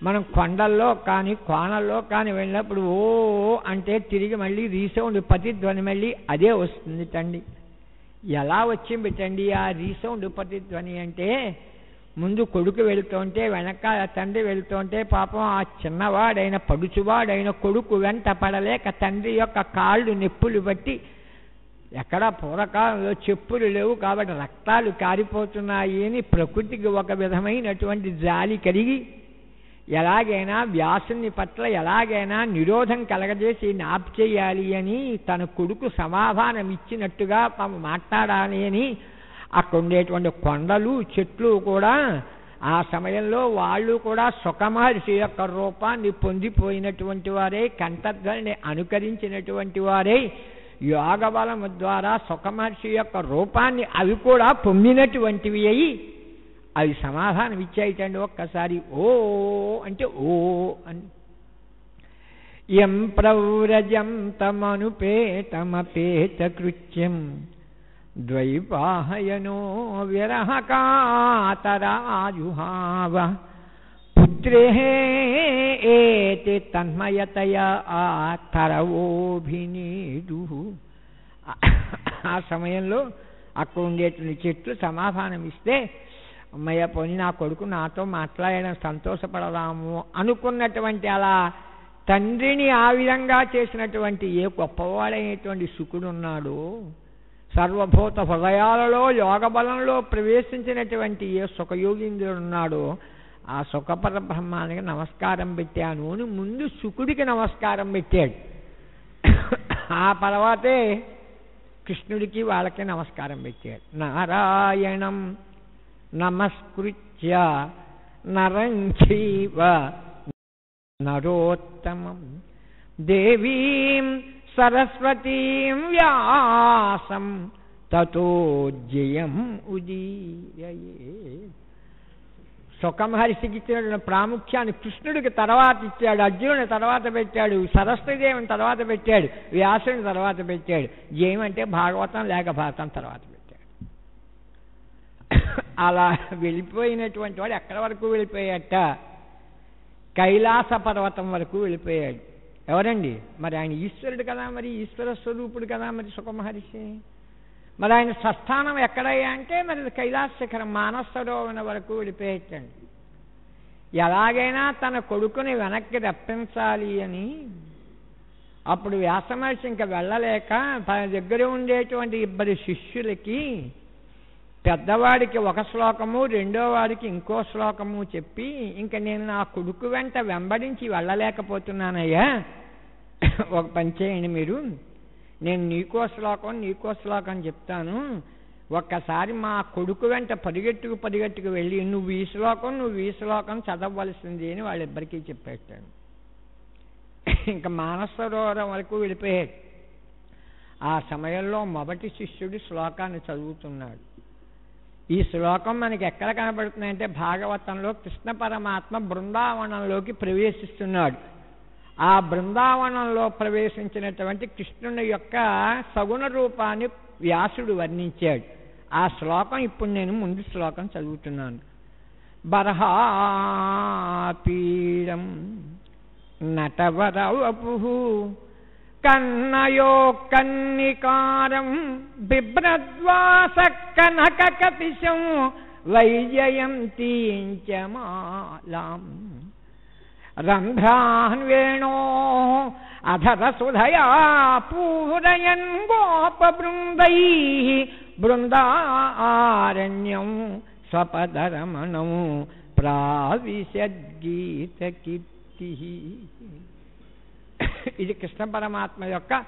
మనం కొండల్లో కానీ కోనల్లో కానీ వెళ్ళినప్పుడు ఓ అంటే తిరిగి మళ్ళీ రీసౌండ్ ప్రతిధ్వని మళ్ళీ అదే వస్తుంది తండి ఎలా వచ్చింది తండి ఆ రీసౌండ్ ప్రతిధ్వని అంటే ముందు కొడుకు వెళుతుంటే వెనకాల తండ్రి వెళుతుంటే పాపం ఆ చిన్నవాడైన పడుచువాడైన కొడుకు వెంట పడలేక తండ్రి యొక్క కాళ్ళు నొప్పులు బట్టి ఎక్కడ పూర్వకాలంలో చెప్పులు లేవు కాబట్టి రక్తాలు కారిపోతున్నాయి అని ప్రకృతికి ఒక విధమైనటువంటి జాలి కలిగి ఎలాగైనా వ్యాసుని పట్ల ఎలాగైనా నిరోధం కలగజేసి నాప్ చేయాలి అని తన కొడుకు సమాధానం ఇచ్చినట్టుగా తాము మాట్లాడాలి అని అక్కడ ఉండేటువంటి కొండలు చెట్లు కూడా ఆ సమయంలో వాళ్ళు కూడా సుఖమహర్షి యొక్క రూపాన్ని పొందిపోయినటువంటి వారే కంఠధ్వని అనుకరించినటువంటి వారే. యోగ బలము ద్వారా సుఖమహర్షి యొక్క రూపాన్ని అవి కూడా పొందినటువంటివి అయి అవి సమాధానం ఇచ్చాయిటండి ఒక్కసారి. ఓ అంటే ఓ అని ఎం ప్రవ్రజం తమనుపేతమపేత కృత్యం. ద్వైపాహయనో విరహకాతరాజుహావ పుత్రే ఏతి తన్మయతయ తరవోభినీడు ఆ సమయంలో అక్కడ ఉండేటువంటి చెట్లు సమాధానం ఇస్తే అమ్మయ్య పోని నా కొడుకు నాతో మాట్లాడడం సంతోషపడదాము అనుకున్నటువంటి అలా తండ్రిని ఆ విధంగా చేసినటువంటి ఏ గొప్పవాడైనటువంటి శుకుడు ఉన్నాడో సర్వభూత హృదయాలలో యోగ బలంలో ప్రవేశించినటువంటి ఏ సుఖయోగీంద్రుడు ఉన్నాడో ఆ సుఖపర బ్రహ్మానికి నమస్కారం పెట్టాను అని ముందు శుకుడికి నమస్కారం పెట్టాడు. ఆ తర్వాతే కృష్ణుడికి వాళ్ళకి నమస్కారం పెట్టాడు. నారాయణం నమస్కృత్య నరంచీవ నరోత్తమం దేవీం సరస్వతీం వ్యాసం తతో జయం ఉదీయయే. సుఖమహర్షికి ఇచ్చిన ప్రాముఖ్యాన్ని కృష్ణుడికి తర్వాత ఇచ్చాడు అర్జునుని తర్వాత పెట్టాడు సరస్వతిదేవిని తర్వాత పెట్టాడు వ్యాసుని తర్వాత పెట్టాడు. జయం అంటే భాగవతం లేక భారతం తర్వాత పెట్టాడు. అలా వెళ్ళిపోయినటువంటి వాడు ఎక్కడి వరకు వెళ్ళిపోయాట కైలాస పర్వతం వరకు వెళ్ళిపోయాడు. ఎవరండి? మరి ఆయన ఈశ్వరుడు కదా మరి ఈశ్వర స్వరూపుడు కదా మరి సుఖమహర్షి. మరి ఆయన స్వస్థానం ఎక్కడయ్యా అంటే మరి కైలాస శిఖరం మానస వరకు వెళ్ళిపోయచ్చండి ఎలాగైనా తన కొడుకుని వెనక్కి రప్పించాలి అని. అప్పుడు వ్యాసమహర్షి ఇంకా వెళ్ళలేక తన దగ్గర ఉండేటువంటి ఇద్దరు శిష్యులకి పెద్దవాడికి ఒక శ్లోకము రెండో వాడికి ఇంకో శ్లోకము చెప్పి ఇంకా నేను నా కొడుకు వెంట వెంబడించి వెళ్ళలేకపోతున్నానయ్యా. ఒక పని చేయండి మీరు. నేను నీకో శ్లోకం నీకో శ్లోకం చెప్తాను. ఒక్కసారి మా కొడుకు వెంట పరిగెట్టుకు పరిగెట్టుకు వెళ్ళి నువ్వు ఈ శ్లోకం నువ్వు ఈ శ్లోకం చదవలసింది అని వాళ్ళిద్దరికీ చెప్పేస్తాడు. ఇంకా మానసరోవరం వరకు వెళ్ళిపోయాడు. ఆ సమయంలో మొదటి శిష్యుడు శ్లోకాన్ని చదువుతున్నాడు. ఈ శ్లోకం మనకి ఎక్కడ కనబడుతుందంటే భాగవతంలో కృష్ణ పరమాత్మ బృందావనంలోకి ప్రవేశిస్తున్నాడు. ఆ బృందావనంలో ప్రవేశించినటువంటి కృష్ణుని యొక్క సగుణ రూపాన్ని వ్యాసుడు వర్ణించాడు. ఆ శ్లోకం ఇప్పుడు నేను ముందు శ్లోకం చదువుతున్నాను. బర్హాపీడం నటవరవపు कन्नयोः कन्निकारम् बिभ्रद्वासकनककपिशं वैजयन्तीं च मालाम् रन्ध्रान्वेणोः अधरसुधया पूरयन् गोपबृन्दैः बृन्दारण्यं स्वपदरमणौ प्राविशद्गीतकीर्तिः। ఇది కృష్ణ పరమాత్మ యొక్క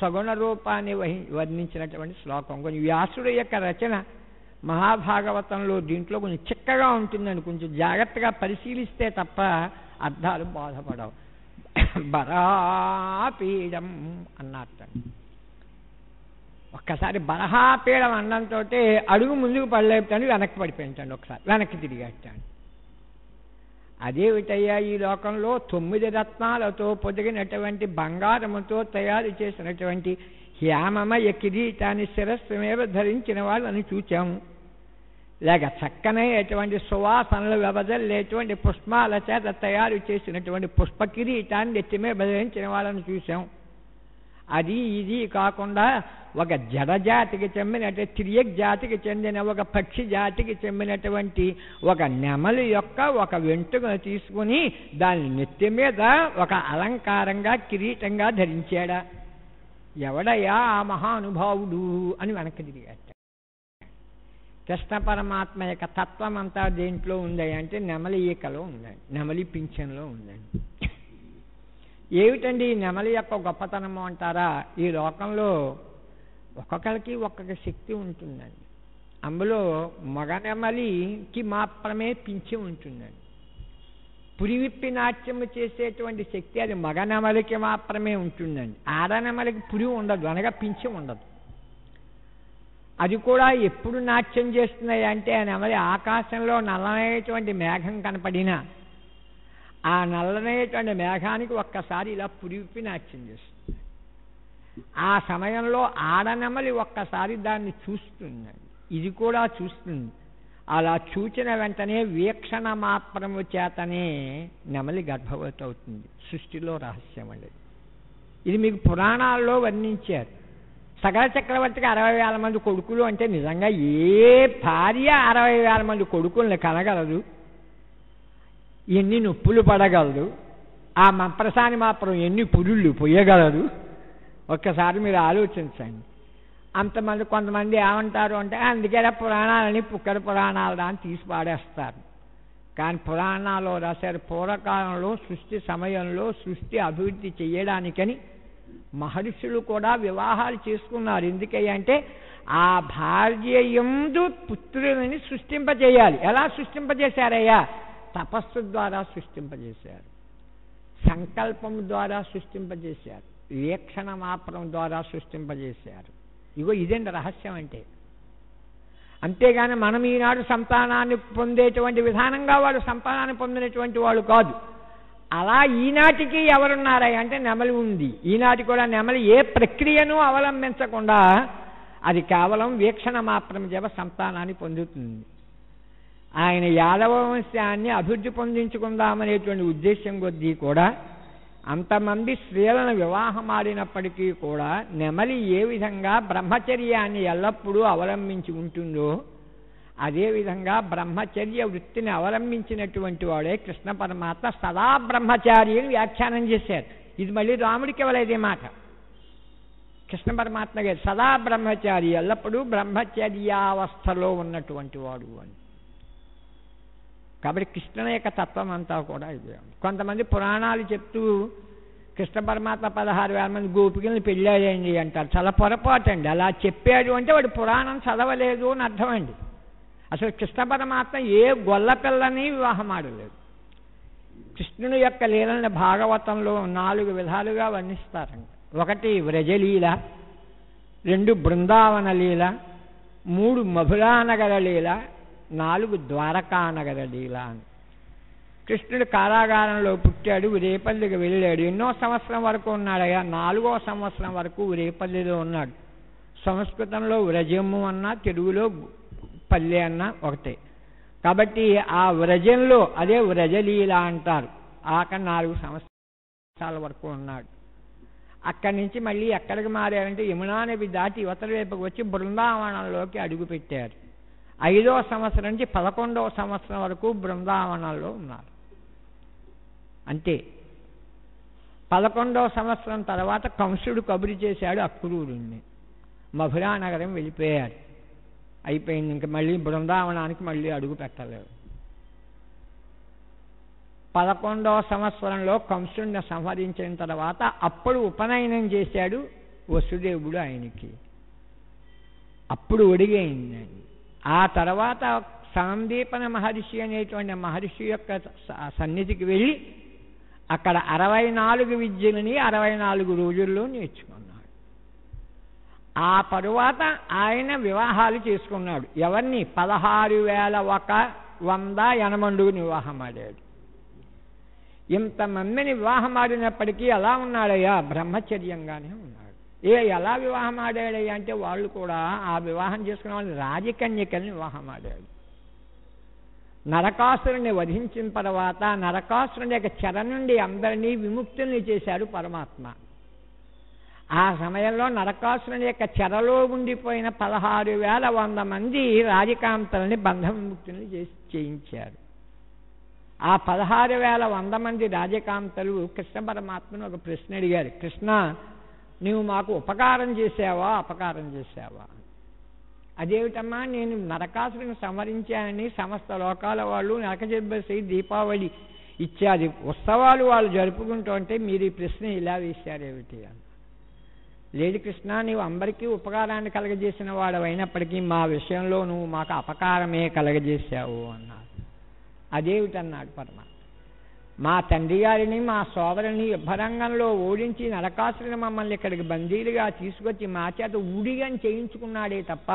సగుణ రూపాన్ని వహి వర్ణించినటువంటి శ్లోకం. కొంచెం వ్యాసుడు యొక్క రచన మహాభాగవతంలో దీంట్లో కొంచెం చిక్కగా ఉంటుందని కొంచెం జాగ్రత్తగా పరిశీలిస్తే తప్ప అర్థాలు బాధపడవు. బరాపీడం అన్నట్టు ఒక్కసారి బరహాపీడం అన్నంతో అడుగు ముందుకు పడలేపుతాను వెనక్కి పడిపోయించండి ఒకసారి వెనక్కి తిరిగేటాను అదేమిటయ్యా ఈ లోకంలో తొమ్మిది రత్నాలతో పొదిగినటువంటి బంగారముతో తయారు చేసినటువంటి హ్యామమయ కిరీటాన్ని శిరస్సు మీద ధరించిన వాళ్ళని చూచాము లేక చక్కనైనటువంటి సువాసనలు వెబదలేటువంటి పుష్పాల చేత తయారు చేసినటువంటి పుష్ప కిరీటాన్ని ఎత్తిమే ధరించిన వాళ్ళని చూసాం అది ఇది కాకుండా ఒక జడ జాతికి అంటే త్రియక్ జాతికి చెందిన ఒక పక్షి జాతికి చెందినటువంటి ఒక నెమలి యొక్క ఒక వెంట్రుకను తీసుకుని దాని నెత్తి మీద ఒక అలంకారంగా కిరీటంగా ధరించాడా? ఎవడయ్యా ఆ మహానుభావుడు అని వెనక్కి తిరిగాట. కృష్ణ పరమాత్మ యొక్క తత్వం అంతా దేంట్లో ఉందంటే అంటే నెమలి ఈకలో ఉందండి నెమలి పింఛన్లో ఉందండి. ఏమిటండి ఈ నెమలి యొక్క గొప్పతనము అంటారా? ఈ లోకంలో ఒక్కొక్కరికి ఒక్కొక్క శక్తి ఉంటుందండి. అందులో మగ నెమలికి మాత్రమే పించి ఉంటుందండి. పురివిప్పి నాట్యము చేసేటువంటి శక్తి అది మగ నెమలికి మాత్రమే ఉంటుందండి. ఆడ నెమలికి పురి ఉండదు అనగా పించి ఉండదు. అది కూడా ఎప్పుడు నాట్యం చేస్తున్నాయి అంటే ఆ నెమలి ఆకాశంలో నల్లమైనటువంటి మేఘం కనపడినా ఆ నల్లనేటువంటి మేఘానికి ఒక్కసారి ఇలా పురిపి నాట్యం చేస్తుంది. ఆ సమయంలో ఆడనెమలి ఒక్కసారి దాన్ని చూస్తుంది ఇది కూడా చూస్తుంది. అలా చూచిన వెంటనే వీక్షణ మాత్రము చేతనే నెమలి గర్భవతి అవుతుంది సృష్టిలో రహస్యం అండి. ఇది మీకు పురాణాల్లో వర్ణించారు. సగర చక్రవర్తికి అరవై వేల మంది కొడుకులు అంటే నిజంగా ఏ భార్య అరవై వేల మంది కొడుకుల్ని కనగలదు? ఎన్ని నొప్పులు పడగలదు. ఆ మంత్రసాని మాత్రం ఎన్ని పురుళ్ళు పొయ్యగలదు ఒక్కసారి మీరు ఆలోచించండి. అంతమంది కొంతమంది ఏమంటారు అంటే అందుకే పురాణాలని పుక్కర పురాణాలు అని తీసి పాడేస్తారు. కానీ పురాణాల్లో రాశారు పూర్వకాలంలో సృష్టి సమయంలో సృష్టి అభివృద్ధి చేయడానికని మహర్షులు కూడా వివాహాలు చేసుకున్నారు. ఎందుకంటే ఆ భార్య ఎందు పుత్రులని సృష్టింపజేయాలి. ఎలా సృష్టింపజేశారయ్యా? తపస్సు ద్వారా సృష్టింపజేశారు. సంకల్పం ద్వారా సృష్టింపజేశారు. వీక్షణ మాత్రం ద్వారా సృష్టింపజేశారు. ఇగో ఇదండి రహస్యం అంటే? అంతేగాని మనం ఈనాడు సంతానాన్ని పొందేటువంటి విధానంగా వాళ్ళు సంతానాన్ని పొందినటువంటి వాళ్ళు కాదు. అలా ఈనాటికి ఎవరున్నారా? అంటే నెమలి ఉంది. ఈనాటి కూడా నెమలి ఏ ప్రక్రియను అవలంబించకుండా అది కేవలం వీక్షణ మాత్రం చేవ సంతానాన్ని పొందుతుంది. ఆయన యాదవ వంశాన్ని అభివృద్ధి పొందించుకుందామనేటువంటి ఉద్దేశం కొద్దీ కూడా అంతమంది స్త్రీలను వివాహమాడినప్పటికీ కూడా నెమలి ఏ విధంగా బ్రహ్మచర్యాన్ని ఎల్లప్పుడూ అవలంబించి ఉంటుందో అదేవిధంగా బ్రహ్మచర్య వృత్తిని అవలంబించినటువంటి వాడే కృష్ణ పరమాత్మ సదా బ్రహ్మచారి అని వ్యాఖ్యానం చేశారు. ఇది మళ్ళీ రాముడికి ఇవ్వలేదే మాట. కృష్ణ పరమాత్మ గారు సదా బ్రహ్మచారి ఎల్లప్పుడూ బ్రహ్మచర్యావస్థలో ఉన్నటువంటి వాడు అని. కాబట్టి కృష్ణుని యొక్క తత్వం అంతా కూడా ఇదే. కొంతమంది పురాణాలు చెప్తూ కృష్ణ పరమాత్మ పదహారు వేల మంది గోపికల్ని పెళ్ళాడండి అంటారు. చాలా పొరపాటు అండి. అలా చెప్పాడు అంటే వాడు పురాణం చదవలేదు అని అర్థమండి అసలు కృష్ణ పరమాత్మ ఏ గొల్ల పిల్లని వివాహం ఆడలేదు. కృష్ణుని యొక్క లీలని భాగవతంలో నాలుగు విధాలుగా వర్ణిస్తారండి. ఒకటి వ్రజలీల రెండు బృందావన లీల మూడు మధురానగర లీల నాలుగు ద్వారకానగరడీల అని కృష్ణుడు కారాగారంలో పుట్టాడు రేపల్లికి వెళ్ళాడు. ఎన్నో సంవత్సరం వరకు ఉన్నాడయ్యా నాలుగో సంవత్సరం వరకు రేపల్లిలో ఉన్నాడు. సంస్కృతంలో వ్రజము అన్నా తెలుగులో పల్లె అన్నా ఒకటే. కాబట్టి ఆ వ్రజంలో అదే వ్రజలీల అంటారు. ఆక నాలుగు సంవత్సరాల వరకు ఉన్నాడు. అక్కడి నుంచి మళ్ళీ ఎక్కడికి మారారంటే యమునా నది దాటి ఇవతల వైపుకి వచ్చి బృందావనంలోకి అడుగుపెట్టారు. ఐదో సంవత్సరం నుంచి పదకొండవ సంవత్సరం వరకు బృందావనంలో ఉన్నారు. అంతే. పదకొండవ సంవత్సరం తర్వాత కంసుడు కబురు చేశాడు అక్రూరుణ్ణి. మధురా నగరం వెళ్ళిపోయారు అయిపోయింది ఇంక మళ్ళీ బృందావనానికి మళ్ళీ అడుగు పెట్టలేదు. పదకొండవ సంవత్సరంలో కంసుడిని సంహరించిన తర్వాత అప్పుడు ఉపనయనం చేశాడు వసుదేవుడు ఆయనకి. అప్పుడు ఒడిగైందండి. ఆ తర్వాత సాందీపన మహర్షి అనేటువంటి మహర్షి యొక్క స- సన్నిధికి వెళ్ళి అక్కడ అరవై నాలుగు విద్యలని అరవై నాలుగు రోజుల్లో నేర్చుకున్నాడు. ఆ తరువాత ఆయన వివాహాలు చేసుకున్నాడు. ఎవరిని? పదహారు వేల ఒక వంద ఎనమండుగుని వివాహం ఆడాడు ఇంతమందిని వివాహం ఆడినప్పటికీ ఎలా ఉన్నాడయ్యా? బ్రహ్మచర్యంగానే ఏ ఎలా వివాహం ఆడాడయ్యా అంటే వాళ్ళు కూడా ఆ వివాహం చేసుకున్న వాళ్ళు రాజకన్యకల్ని వివాహం ఆడాడు. నరకాసురుని వధించిన తర్వాత నరకాసురుని యొక్క చెర నుండి అందరినీ విముక్తుల్ని చేశాడు పరమాత్మ. ఆ సమయంలో నరకాసురుని యొక్క చెరలో ఉండిపోయిన పదహారు వేల వంద మంది రాజకాంతల్ని బంధ విముక్తుల్ని చేసి చేయించారు. ఆ పదహారు వేల వంద మంది రాజకాంతలు కృష్ణ పరమాత్మను ఒక ప్రశ్న అడిగారు. కృష్ణ నువ్వు మాకు ఉపకారం చేసావా అపకారం చేసావా అదేమిటమ్మా నేను నరకాసురుని సంవరించానని సమస్త లోకాల వాళ్ళు నరకజెబ్బసి దీపావళి ఇత్యాది ఉత్సవాలు వాళ్ళు జరుపుకుంటుంటే మీరు ఈ ప్రశ్న ఇలా వేశారేమిటి అని. లేదు కృష్ణ నీవు అందరికీ ఉపకారాన్ని కలగజేసిన వాడు అయినప్పటికీ మా విషయంలో నువ్వు మాకు అపకారమే కలగజేశావు అన్నారు అదేమిటన్నాడు పరమాత్మ? మా తండ్రి గారిని మా సోదరుని యుద్ధరంగంలో ఓడించి నరకాసుని మమ్మల్ని ఇక్కడికి బందీలుగా తీసుకొచ్చి మా చేత ఉడిగని చేయించుకున్నాడే తప్ప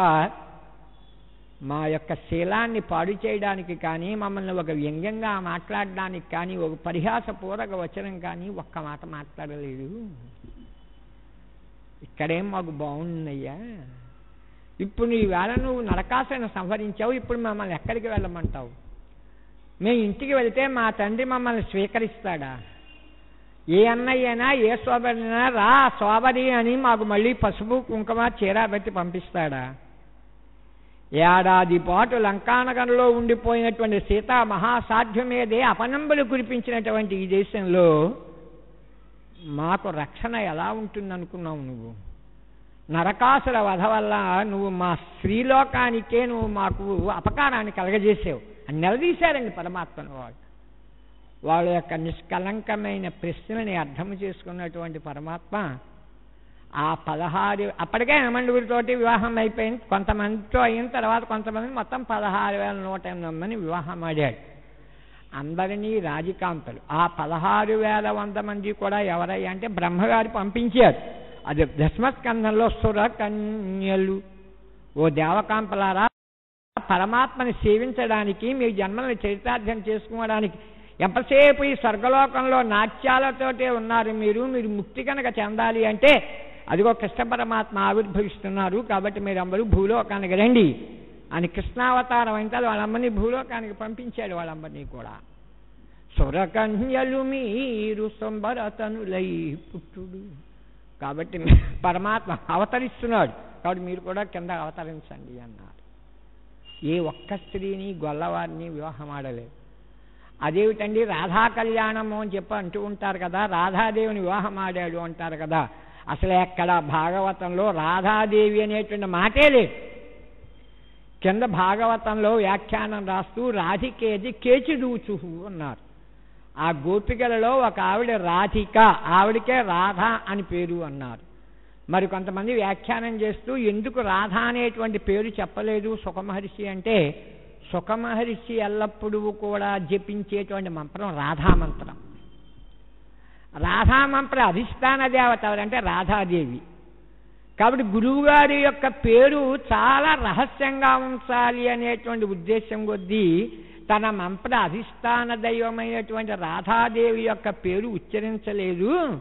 మా యొక్క శీలాన్ని పాడు చేయడానికి కానీ మమ్మల్ని ఒక వ్యంగ్యంగా మాట్లాడడానికి కానీ ఒక పరిహాసపూర్వక వచనం కానీ ఒక్క మాట మాట్లాడలేదు. ఇక్కడేం మాకు బాగుందయ్యా. ఇప్పుడు నీ వేళ నువ్వు నరకాసుని సంహరించావు ఇప్పుడు మమ్మల్ని ఎక్కడికి వెళ్ళమంటావు? మేము ఇంటికి వెళితే మా తండ్రి మమ్మల్ని స్వీకరిస్తాడా? ఏ అన్నయ్యనా ఏ సోదరునైనా రా సోదరి అని మాకు మళ్ళీ పసుపు కుంకుమ చీర పెట్టి పంపిస్తాడా? ఏడాది పాటు లంకానగరంలో ఉండిపోయినటువంటి సీతా మహాసాధ్యం మీదే అపనంబులు కురిపించినటువంటి ఈ దేశంలో మాకు రక్షణ ఎలా ఉంటుందనుకున్నావు నువ్వు? నరకాసుల వధ వల్ల నువ్వు మా స్త్రీలోకానికే నువ్వు మాకు అపకారాన్ని కలగజేసావు. నిలదీశారండి పరమాత్మను వాళ్ళు. వాళ్ళ యొక్క నిష్కలంకమైన ప్రశ్నని అర్థం చేసుకున్నటువంటి పరమాత్మ ఆ పదహారు అప్పటికే హేమండుగురితోటి వివాహం అయిపోయింది. కొంతమందితో అయిన తర్వాత కొంతమంది మొత్తం పదహారు వేల నూట ఎనిమిది మంది వివాహం ఆడాడు అందరినీ రాజకాంతలు. ఆ పదహారు వేల వంద మంది కూడా ఎవరయ్యా అంటే బ్రహ్మగారు పంపించారు. అది దశమస్కంధంలో సుర కన్యలు ఓ దేవకాంపలారా పరమాత్మని సేవించడానికి మీ జన్మలను చరితార్థం చేసుకోవడానికి ఎంతసేపు ఈ స్వర్గలోకంలో నాట్యాలతోటే ఉన్నారు మీరు మీరు ముక్తి కనుక చెందాలి అంటే అదిగో కృష్ణ పరమాత్మ ఆవిర్భవిస్తున్నారు కాబట్టి మీరందరూ భూలోకానికి రండి అని కృష్ణావతారం అయితే వాళ్ళందరినీ భూలోకానికి పంపించాడు వాళ్ళందరినీ కూడా. సురకన్యలు మీరు సంబరతనులై పుట్టుడు. కాబట్టి పరమాత్మ అవతరిస్తున్నాడు. కాబట్టి మీరు కూడా కింద అవతరించండి అన్నారు. ఏ ఒక్క స్త్రీని గొల్లవారిని వివాహం ఆడలేదు. అదేమిటండి రాధా కళ్యాణము అని చెప్పి అంటూ ఉంటారు కదా రాధాదేవిని వివాహం ఆడాడు అంటారు కదా అసలు ఎక్కడ భాగవతంలో రాధాదేవి అనేటువంటి మాటే లేదు. కింద భాగవతంలో వ్యాఖ్యానం రాస్తూ రాధికేది కేచిదూచు అన్నారు. ఆ గోపికలలో ఒక ఆవిడ రాధిక ఆవిడకే రాధ అని పేరు అన్నారు. మరి కొంతమంది వ్యాఖ్యానం చేస్తూ ఎందుకు రాధ అనేటువంటి పేరు చెప్పలేదు సుఖమహర్షి అంటే సుఖమహర్షి ఎల్లప్పుడూ కూడా జపించేటువంటి మంత్రం రాధా రాధామంత్ర రాధా అధిష్టాన దేవత ఎవరంటే రాధాదేవి. కాబట్టి గురువుగారి యొక్క పేరు చాలా రహస్యంగా ఉంచాలి అనేటువంటి ఉద్దేశం కొద్దీ తన మంత్ర అధిష్టాన దైవమైనటువంటి రాధాదేవి యొక్క పేరు ఉచ్చరించలేదు.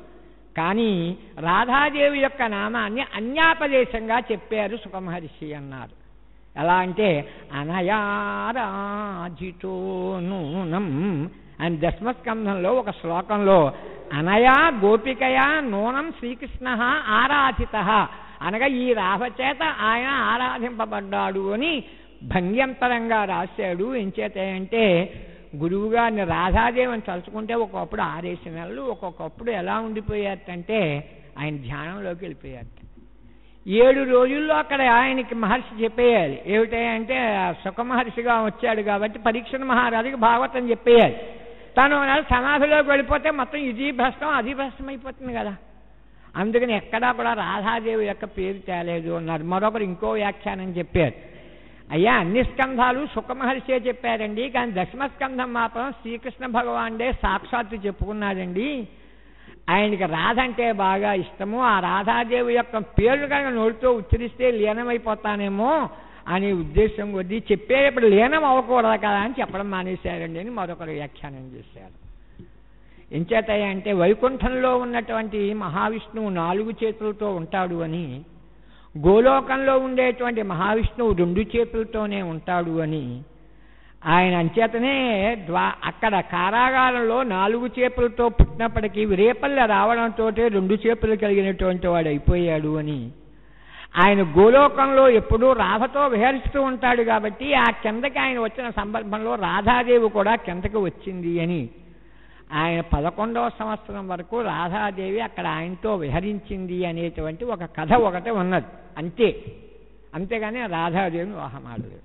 కానీ రాధాదేవి యొక్క నామాన్ని అన్యాపదేశంగా చెప్పారు సుఖమహర్షి అన్నారు. ఎలా అంటే అనయారాజితో నూనం అని దశమస్కంధంలో ఒక శ్లోకంలో అనయా గోపికయా నూనం శ్రీకృష్ణ ఆరాధిత అనగా ఈ రాహచేత ఆయన ఆరాధింపబడ్డాడు అని భంగ్యంతరంగా రాశాడు. ఎంచేత అంటే గురువుగారిని రాధాదేవిని తలుచుకుంటే ఒకప్పుడు ఆరేసి నెలలు ఒక్కొక్కప్పుడు ఎలా ఉండిపోయారంటే ఆయన ధ్యానంలోకి వెళ్ళిపోయారు ఏడు రోజుల్లో అక్కడ ఆయనకి మహర్షి చెప్పేయాలి. ఏమిటంటే సుఖ మహర్షిగా వచ్చాడు కాబట్టి పరీక్షణ మహారాజుకి భాగవతం చెప్పేయాలి. తను సమాధిలోకి వెళ్ళిపోతే మొత్తం ఇది భ్రష్టం అది భ్రష్టం అయిపోతుంది కదా. అందుకని ఎక్కడా కూడా రాధాదేవి యొక్క పేరు తేలేదు. అన్నారు. మరొకరు ఇంకో వ్యాఖ్యానం చెప్పారు. అయ్యా అన్ని స్కంధాలు సుఖమహర్షే చెప్పారండి కానీ దశమ స్కంధం మాత్రం శ్రీకృష్ణ భగవానుడే సాక్షాత్తు చెప్పుకున్నాడండి. ఆయనకి రాధ అంటే బాగా ఇష్టము. ఆ రాధాదేవి యొక్క పేరు కనుక నోటితో ఉచ్చరిస్తే లీనమైపోతానేమో అనే ఉద్దేశం కొద్దీ చెప్పేటప్పుడు లీనం అవ్వకూడదు కదా అని చెప్పడం మానేశారండి అని మరొకరు వ్యాఖ్యానం చేశారు. ఎంచేత అంటే వైకుంఠంలో ఉన్నటువంటి మహావిష్ణువు నాలుగు చేతులతో ఉంటాడు అని గోలోకంలో ఉండేటువంటి మహావిష్ణువు రెండు చేతులతోనే ఉంటాడు అని ఆయన అంచేతనే ద్వా అక్కడ కారాగారంలో నాలుగు చేపలతో పుట్టినప్పటికీ రేపల్లె రావడంతో రెండు చేపలు కలిగినటువంటి వాడు అయిపోయాడు అని ఆయన గోలోకంలో ఎప్పుడూ రాధతో విహరిస్తూ ఉంటాడు కాబట్టి ఆ కిందకి ఆయన వచ్చిన సందర్భంలో రాధాదేవి కూడా కిందకి వచ్చింది అని ఆయన పదకొండవ సంవత్సరం వరకు రాధాదేవి అక్కడ ఆయనతో విహరించింది అనేటువంటి ఒక కథ ఒకటి ఉన్నది. అంతే. అంతేగాని రాధాదేవిని వివాహమాడలేదు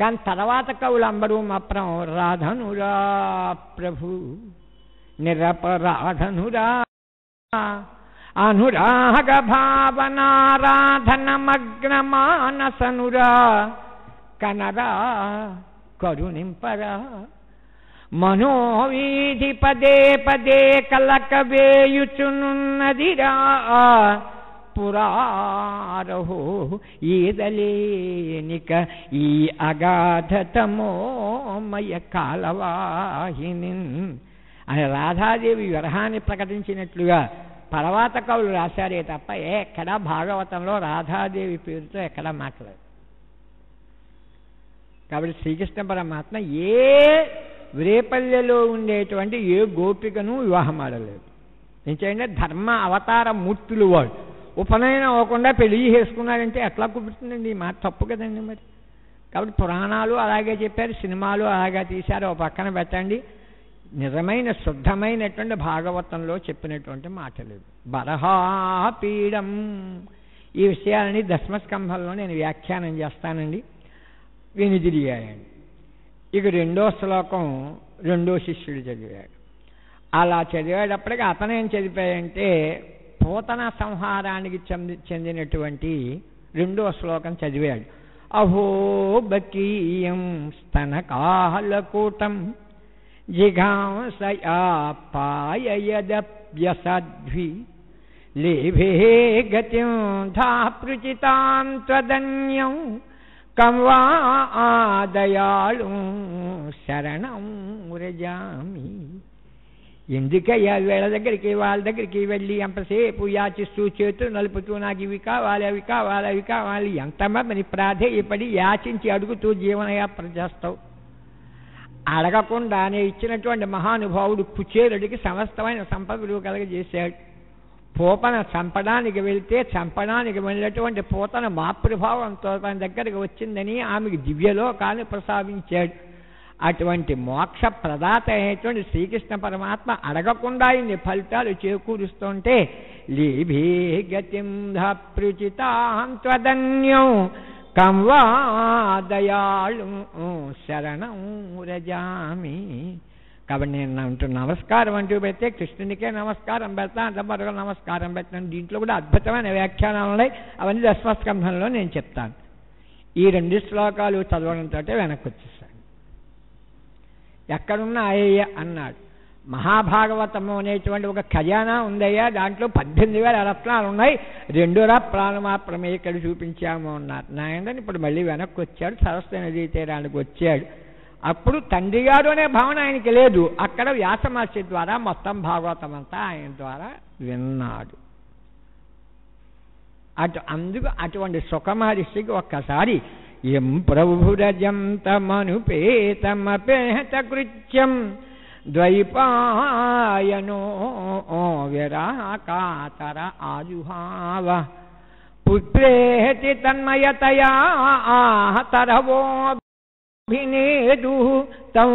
కానీ తర్వాత కవులందరూ మాత్రం రాధనురా ప్రభు నిరపరాధనురా అనురాగ భావనారాధన మగ్న మానసనురా కనరా కరుణింపరా మనోవీధి పదే పదే కలక వేయుచునున్నదిరా. పురారహో ఈదలేనిక ఈ అగాధతమోమయ కాలవాహిని అని రాధాదేవి విరహాన్ని ప్రకటించినట్లుగా పర్వాత కవులు రాశారే తప్ప ఎక్కడా భాగవతంలో రాధాదేవి పేరుతో ఎక్కడా మాట్లాడు కాబట్టి శ్రీకృష్ణ పరమాత్మ ఏ వ్రేపల్లెలో ఉండేటువంటి ఏ గోపికను వివాహం ఆడలేదు ఏంటంటే ధర్మ అవతార మూర్తులు వాడు. ఉపనయనం అవ్వకుండా పెళ్ళి చేసుకున్నారంటే ఎట్లా కుదురుతుందండి? మా మాట తప్పు కదండి మరి. కాబట్టి పురాణాలు అలాగే చెప్పారు సినిమాలు అలాగే తీశారు. ఒక పక్కన పెట్టండి. నిజమైన శుద్ధమైనటువంటి భాగవతంలో చెప్పినటువంటి మాటలు బరహాపీడం ఈ విషయాలని దశమస్కంభంలో నేను వ్యాఖ్యానం చేస్తానండి. వినిదిరిగాయండి ఇక రెండో శ్లోకం రెండో శిష్యుడు చదివాడు. అలా చదివేటప్పటికి అతను ఏం చదివాయంటే పూతన సంహారానికి చెంది చెందినటువంటి రెండో శ్లోకం చదివాడు. అహో బకీయం స్తనకాలకూటం జిఘాంసయా పాయయదప్యసద్భి లేభే గతిం ధాపృచితాం త్వదన్యం కంవా దయాళు శరణం ఉరజామి. ఎందుకయ్యా వీళ్ళ దగ్గరికి వాళ్ళ దగ్గరికి వెళ్ళి ఎంతసేపు యాచిస్తూ చేతులు నలుపుతూ నాకు ఇవి కావాలి అవి కావాలి అవి కావాలి ఎంతమంది ప్రాధేయపడి యాచించి అడుగుతూ జీవనయాత్ర చేస్తావు? అడగకుండానే ఇచ్చినటువంటి మహానుభావుడు కుచేరుడికి సమస్తమైన సంపదలు కలగజేశాడు. పూపన చంపడానికి వెళ్తే చంపడానికి వెళ్ళినటువంటి పూతన మాతృభావంతో తన దగ్గరికి వచ్చిందని ఆమెకు దివ్యలోకాన్ని ప్రసాదించాడు. అటువంటి మోక్ష ప్రదాత అయినటువంటి శ్రీకృష్ణ పరమాత్మ అడగకుండా ఇన్ని ఫలితాలు చేకూరుస్తుంటే లీభీ గతిం ధృచితాంత్వదన్యం కంవా దయాళు శరణం రజామి కాబట్టి నేను అంటూ నమస్కారం అంటూ పెడితే కృష్ణునికే నమస్కారం పెడతా అంత నమస్కారం పెట్టాను. దీంట్లో కూడా అద్భుతమైన వ్యాఖ్యానాలు ఉన్నాయి. అవన్నీ దశమస్కంధంలో నేను చెప్తాను. ఈ రెండు శ్లోకాలు చదవడంతో వెనక్కి వచ్చేసాను. ఎక్కడున్నా అయ్యయ్య అన్నాడు. మహాభాగవతము అనేటువంటి ఒక ఖజానా ఉందయ్యా. దాంట్లో పద్దెనిమిది వేల రత్నాలు ఉన్నాయి. రెండురా ప్రాణమాత్రమే ఇక్కడ చూపించాము అన్నారు. నాయన ఇప్పుడు మళ్ళీ వెనక్కి వచ్చాడు. సరస్వతి నదీ తీరానికి వచ్చాడు. అప్పుడు తండ్రి గారు అనే భావన ఆయనకి లేదు. అక్కడ వ్యాసమహర్షి ద్వారా మొత్తం భాగవతం అంతా ఆయన ద్వారా విన్నాడు. అటు అందుకు అటువంటి సుఖమహర్షికి ఒక్కసారి ఎం ప్రభురజంతమనుపేతమపేత కృత్యం ద్వైపాయనో విరాకాతర ఆజుహావ పుత్రేతి తన్మయతయా ఆహతరవోభినేదు తం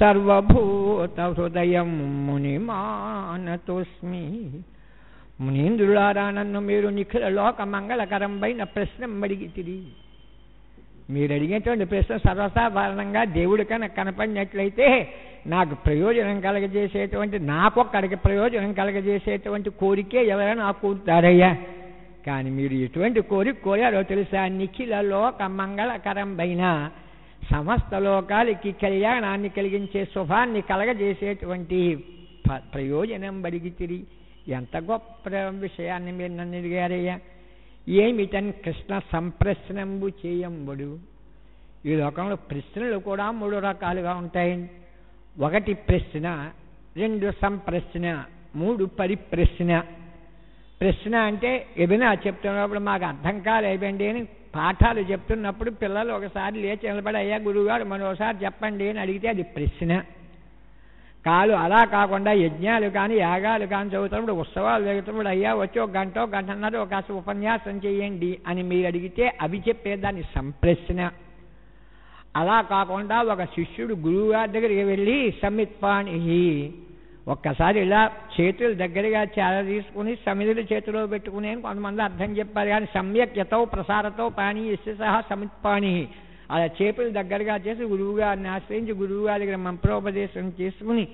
సర్వభూత హృదయం మునిమానతోస్మి మునీంద్రులారా నన్ను మీరు నిఖిల లోక మంగళకరంపైన ప్రశ్న అడిగితిరి. మీరు అడిగేటువంటి ప్రశ్న సర్వసాధారణంగా దేవుడి కనుక కనపడినట్లయితే నాకు ప్రయోజనం కలగజేసేటువంటి నాకొక్కడికి ప్రయోజనం కలగజేసేటువంటి కోరికే ఎవరైనా కోరుతారయ్యా కానీ మీరు ఎటువంటి కోరిక కోరారో తెలుసా? నిఖిల లోక మంగళకరం పైన సమస్త లోకాలకి కళ్యాణాన్ని కలిగించే శుభాన్ని కలగజేసేటువంటి ప- ప్రయోజనం బడిగితిరి ఎంత గొప్ప విషయాన్ని మీరు నన్ను అడిగారయ్యా. ఏమిటన్ కృష్ణ సంప్రశ్నంబు చేయంబడు. ఈ లోకంలో ప్రశ్నలు కూడా మూడు రకాలుగా ఉంటాయి. ఒకటి ప్రశ్న రెండు సంప్రశ్న మూడు పరిప్రశ్న. ప్రశ్న అంటే ఏదైనా చెప్తున్నప్పుడు మాకు అర్థం కాలేదండి అని పాఠాలు చెప్తున్నప్పుడు పిల్లలు ఒకసారి లేచి నిలబడి అయ్యా గురువుగారు మరోసారి చెప్పండి అని అడిగితే అది ప్రశ్న. కాలు అలా కాకుండా యజ్ఞాలు కానీ యాగాలు కానీ చదువుతున్నప్పుడు ఉత్సవాలు జరుగుతున్నప్పుడు అయ్యా వచ్చి ఒక గంట గంటన్నర ఒక కాస్త ఉపన్యాసం చేయండి అని మీరు అడిగితే అవి చెప్పేదాన్ని సంప్రశ్న. అలా కాకుండా ఒక శిష్యుడు గురువుగారి దగ్గరికి వెళ్ళి సమిత్పాణి ఒక్కసారి ఇలా చేతులు దగ్గరగా చేర తీసుకుని సమిధులు చేతిలో పెట్టుకుని అని కొంతమంది అర్థం చెప్పారు. కానీ సమ్యక్ యతో ప్రసారతో పాణి ఇస్తే సహా సమిత్పాణి అలా చేతులు దగ్గరగా చేసి గురువుగారిని ఆశ్రయించి గురువుగారి దగ్గర మంత్రోపదేశం చేసుకుని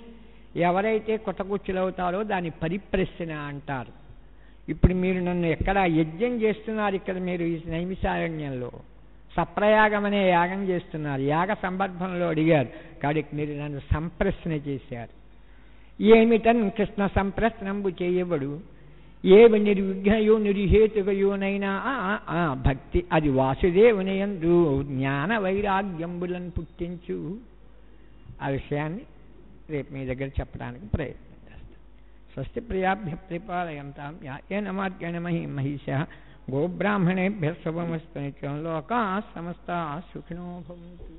ఎవరైతే కుటకుచ్చులవుతారో దాన్ని పరిప్రశ్న అంటారు. ఇప్పుడు మీరు నన్ను ఎక్కడ యజ్ఞం చేస్తున్నారు ఇక్కడ మీరు ఈ నైమిషారణ్యంలో సప్రయాగం అనే యాగం చేస్తున్నారు. యాగ సందర్భంలో అడిగారు. కాబట్టి మీరు నన్ను సంప్రశ్న చేశారు. ఏమిటన్ కృష్ణ సంప్రశ్నంబు చేయబడు? ఏవి నిర్విఘ్నయో నిర్హేతుకయోనైనా ఆ, ఆ, భక్తి అది వాసుదేవునియందు జ్ఞాన వైరాగ్యంబులను పుట్టించు. ఆ విషయాన్ని రేపు మీ దగ్గర చెప్పడానికి ప్రయత్నం చేస్తాను. స్వస్తి ప్రియాభ్య ప్రపాలయంతాం. యాకేన మార్గేణ మహి మహిష. గోబ్రాహ్మణేభ్య శుభమస్తు నిత్యం. లోకా సమస్త సుఖినో భవంతు.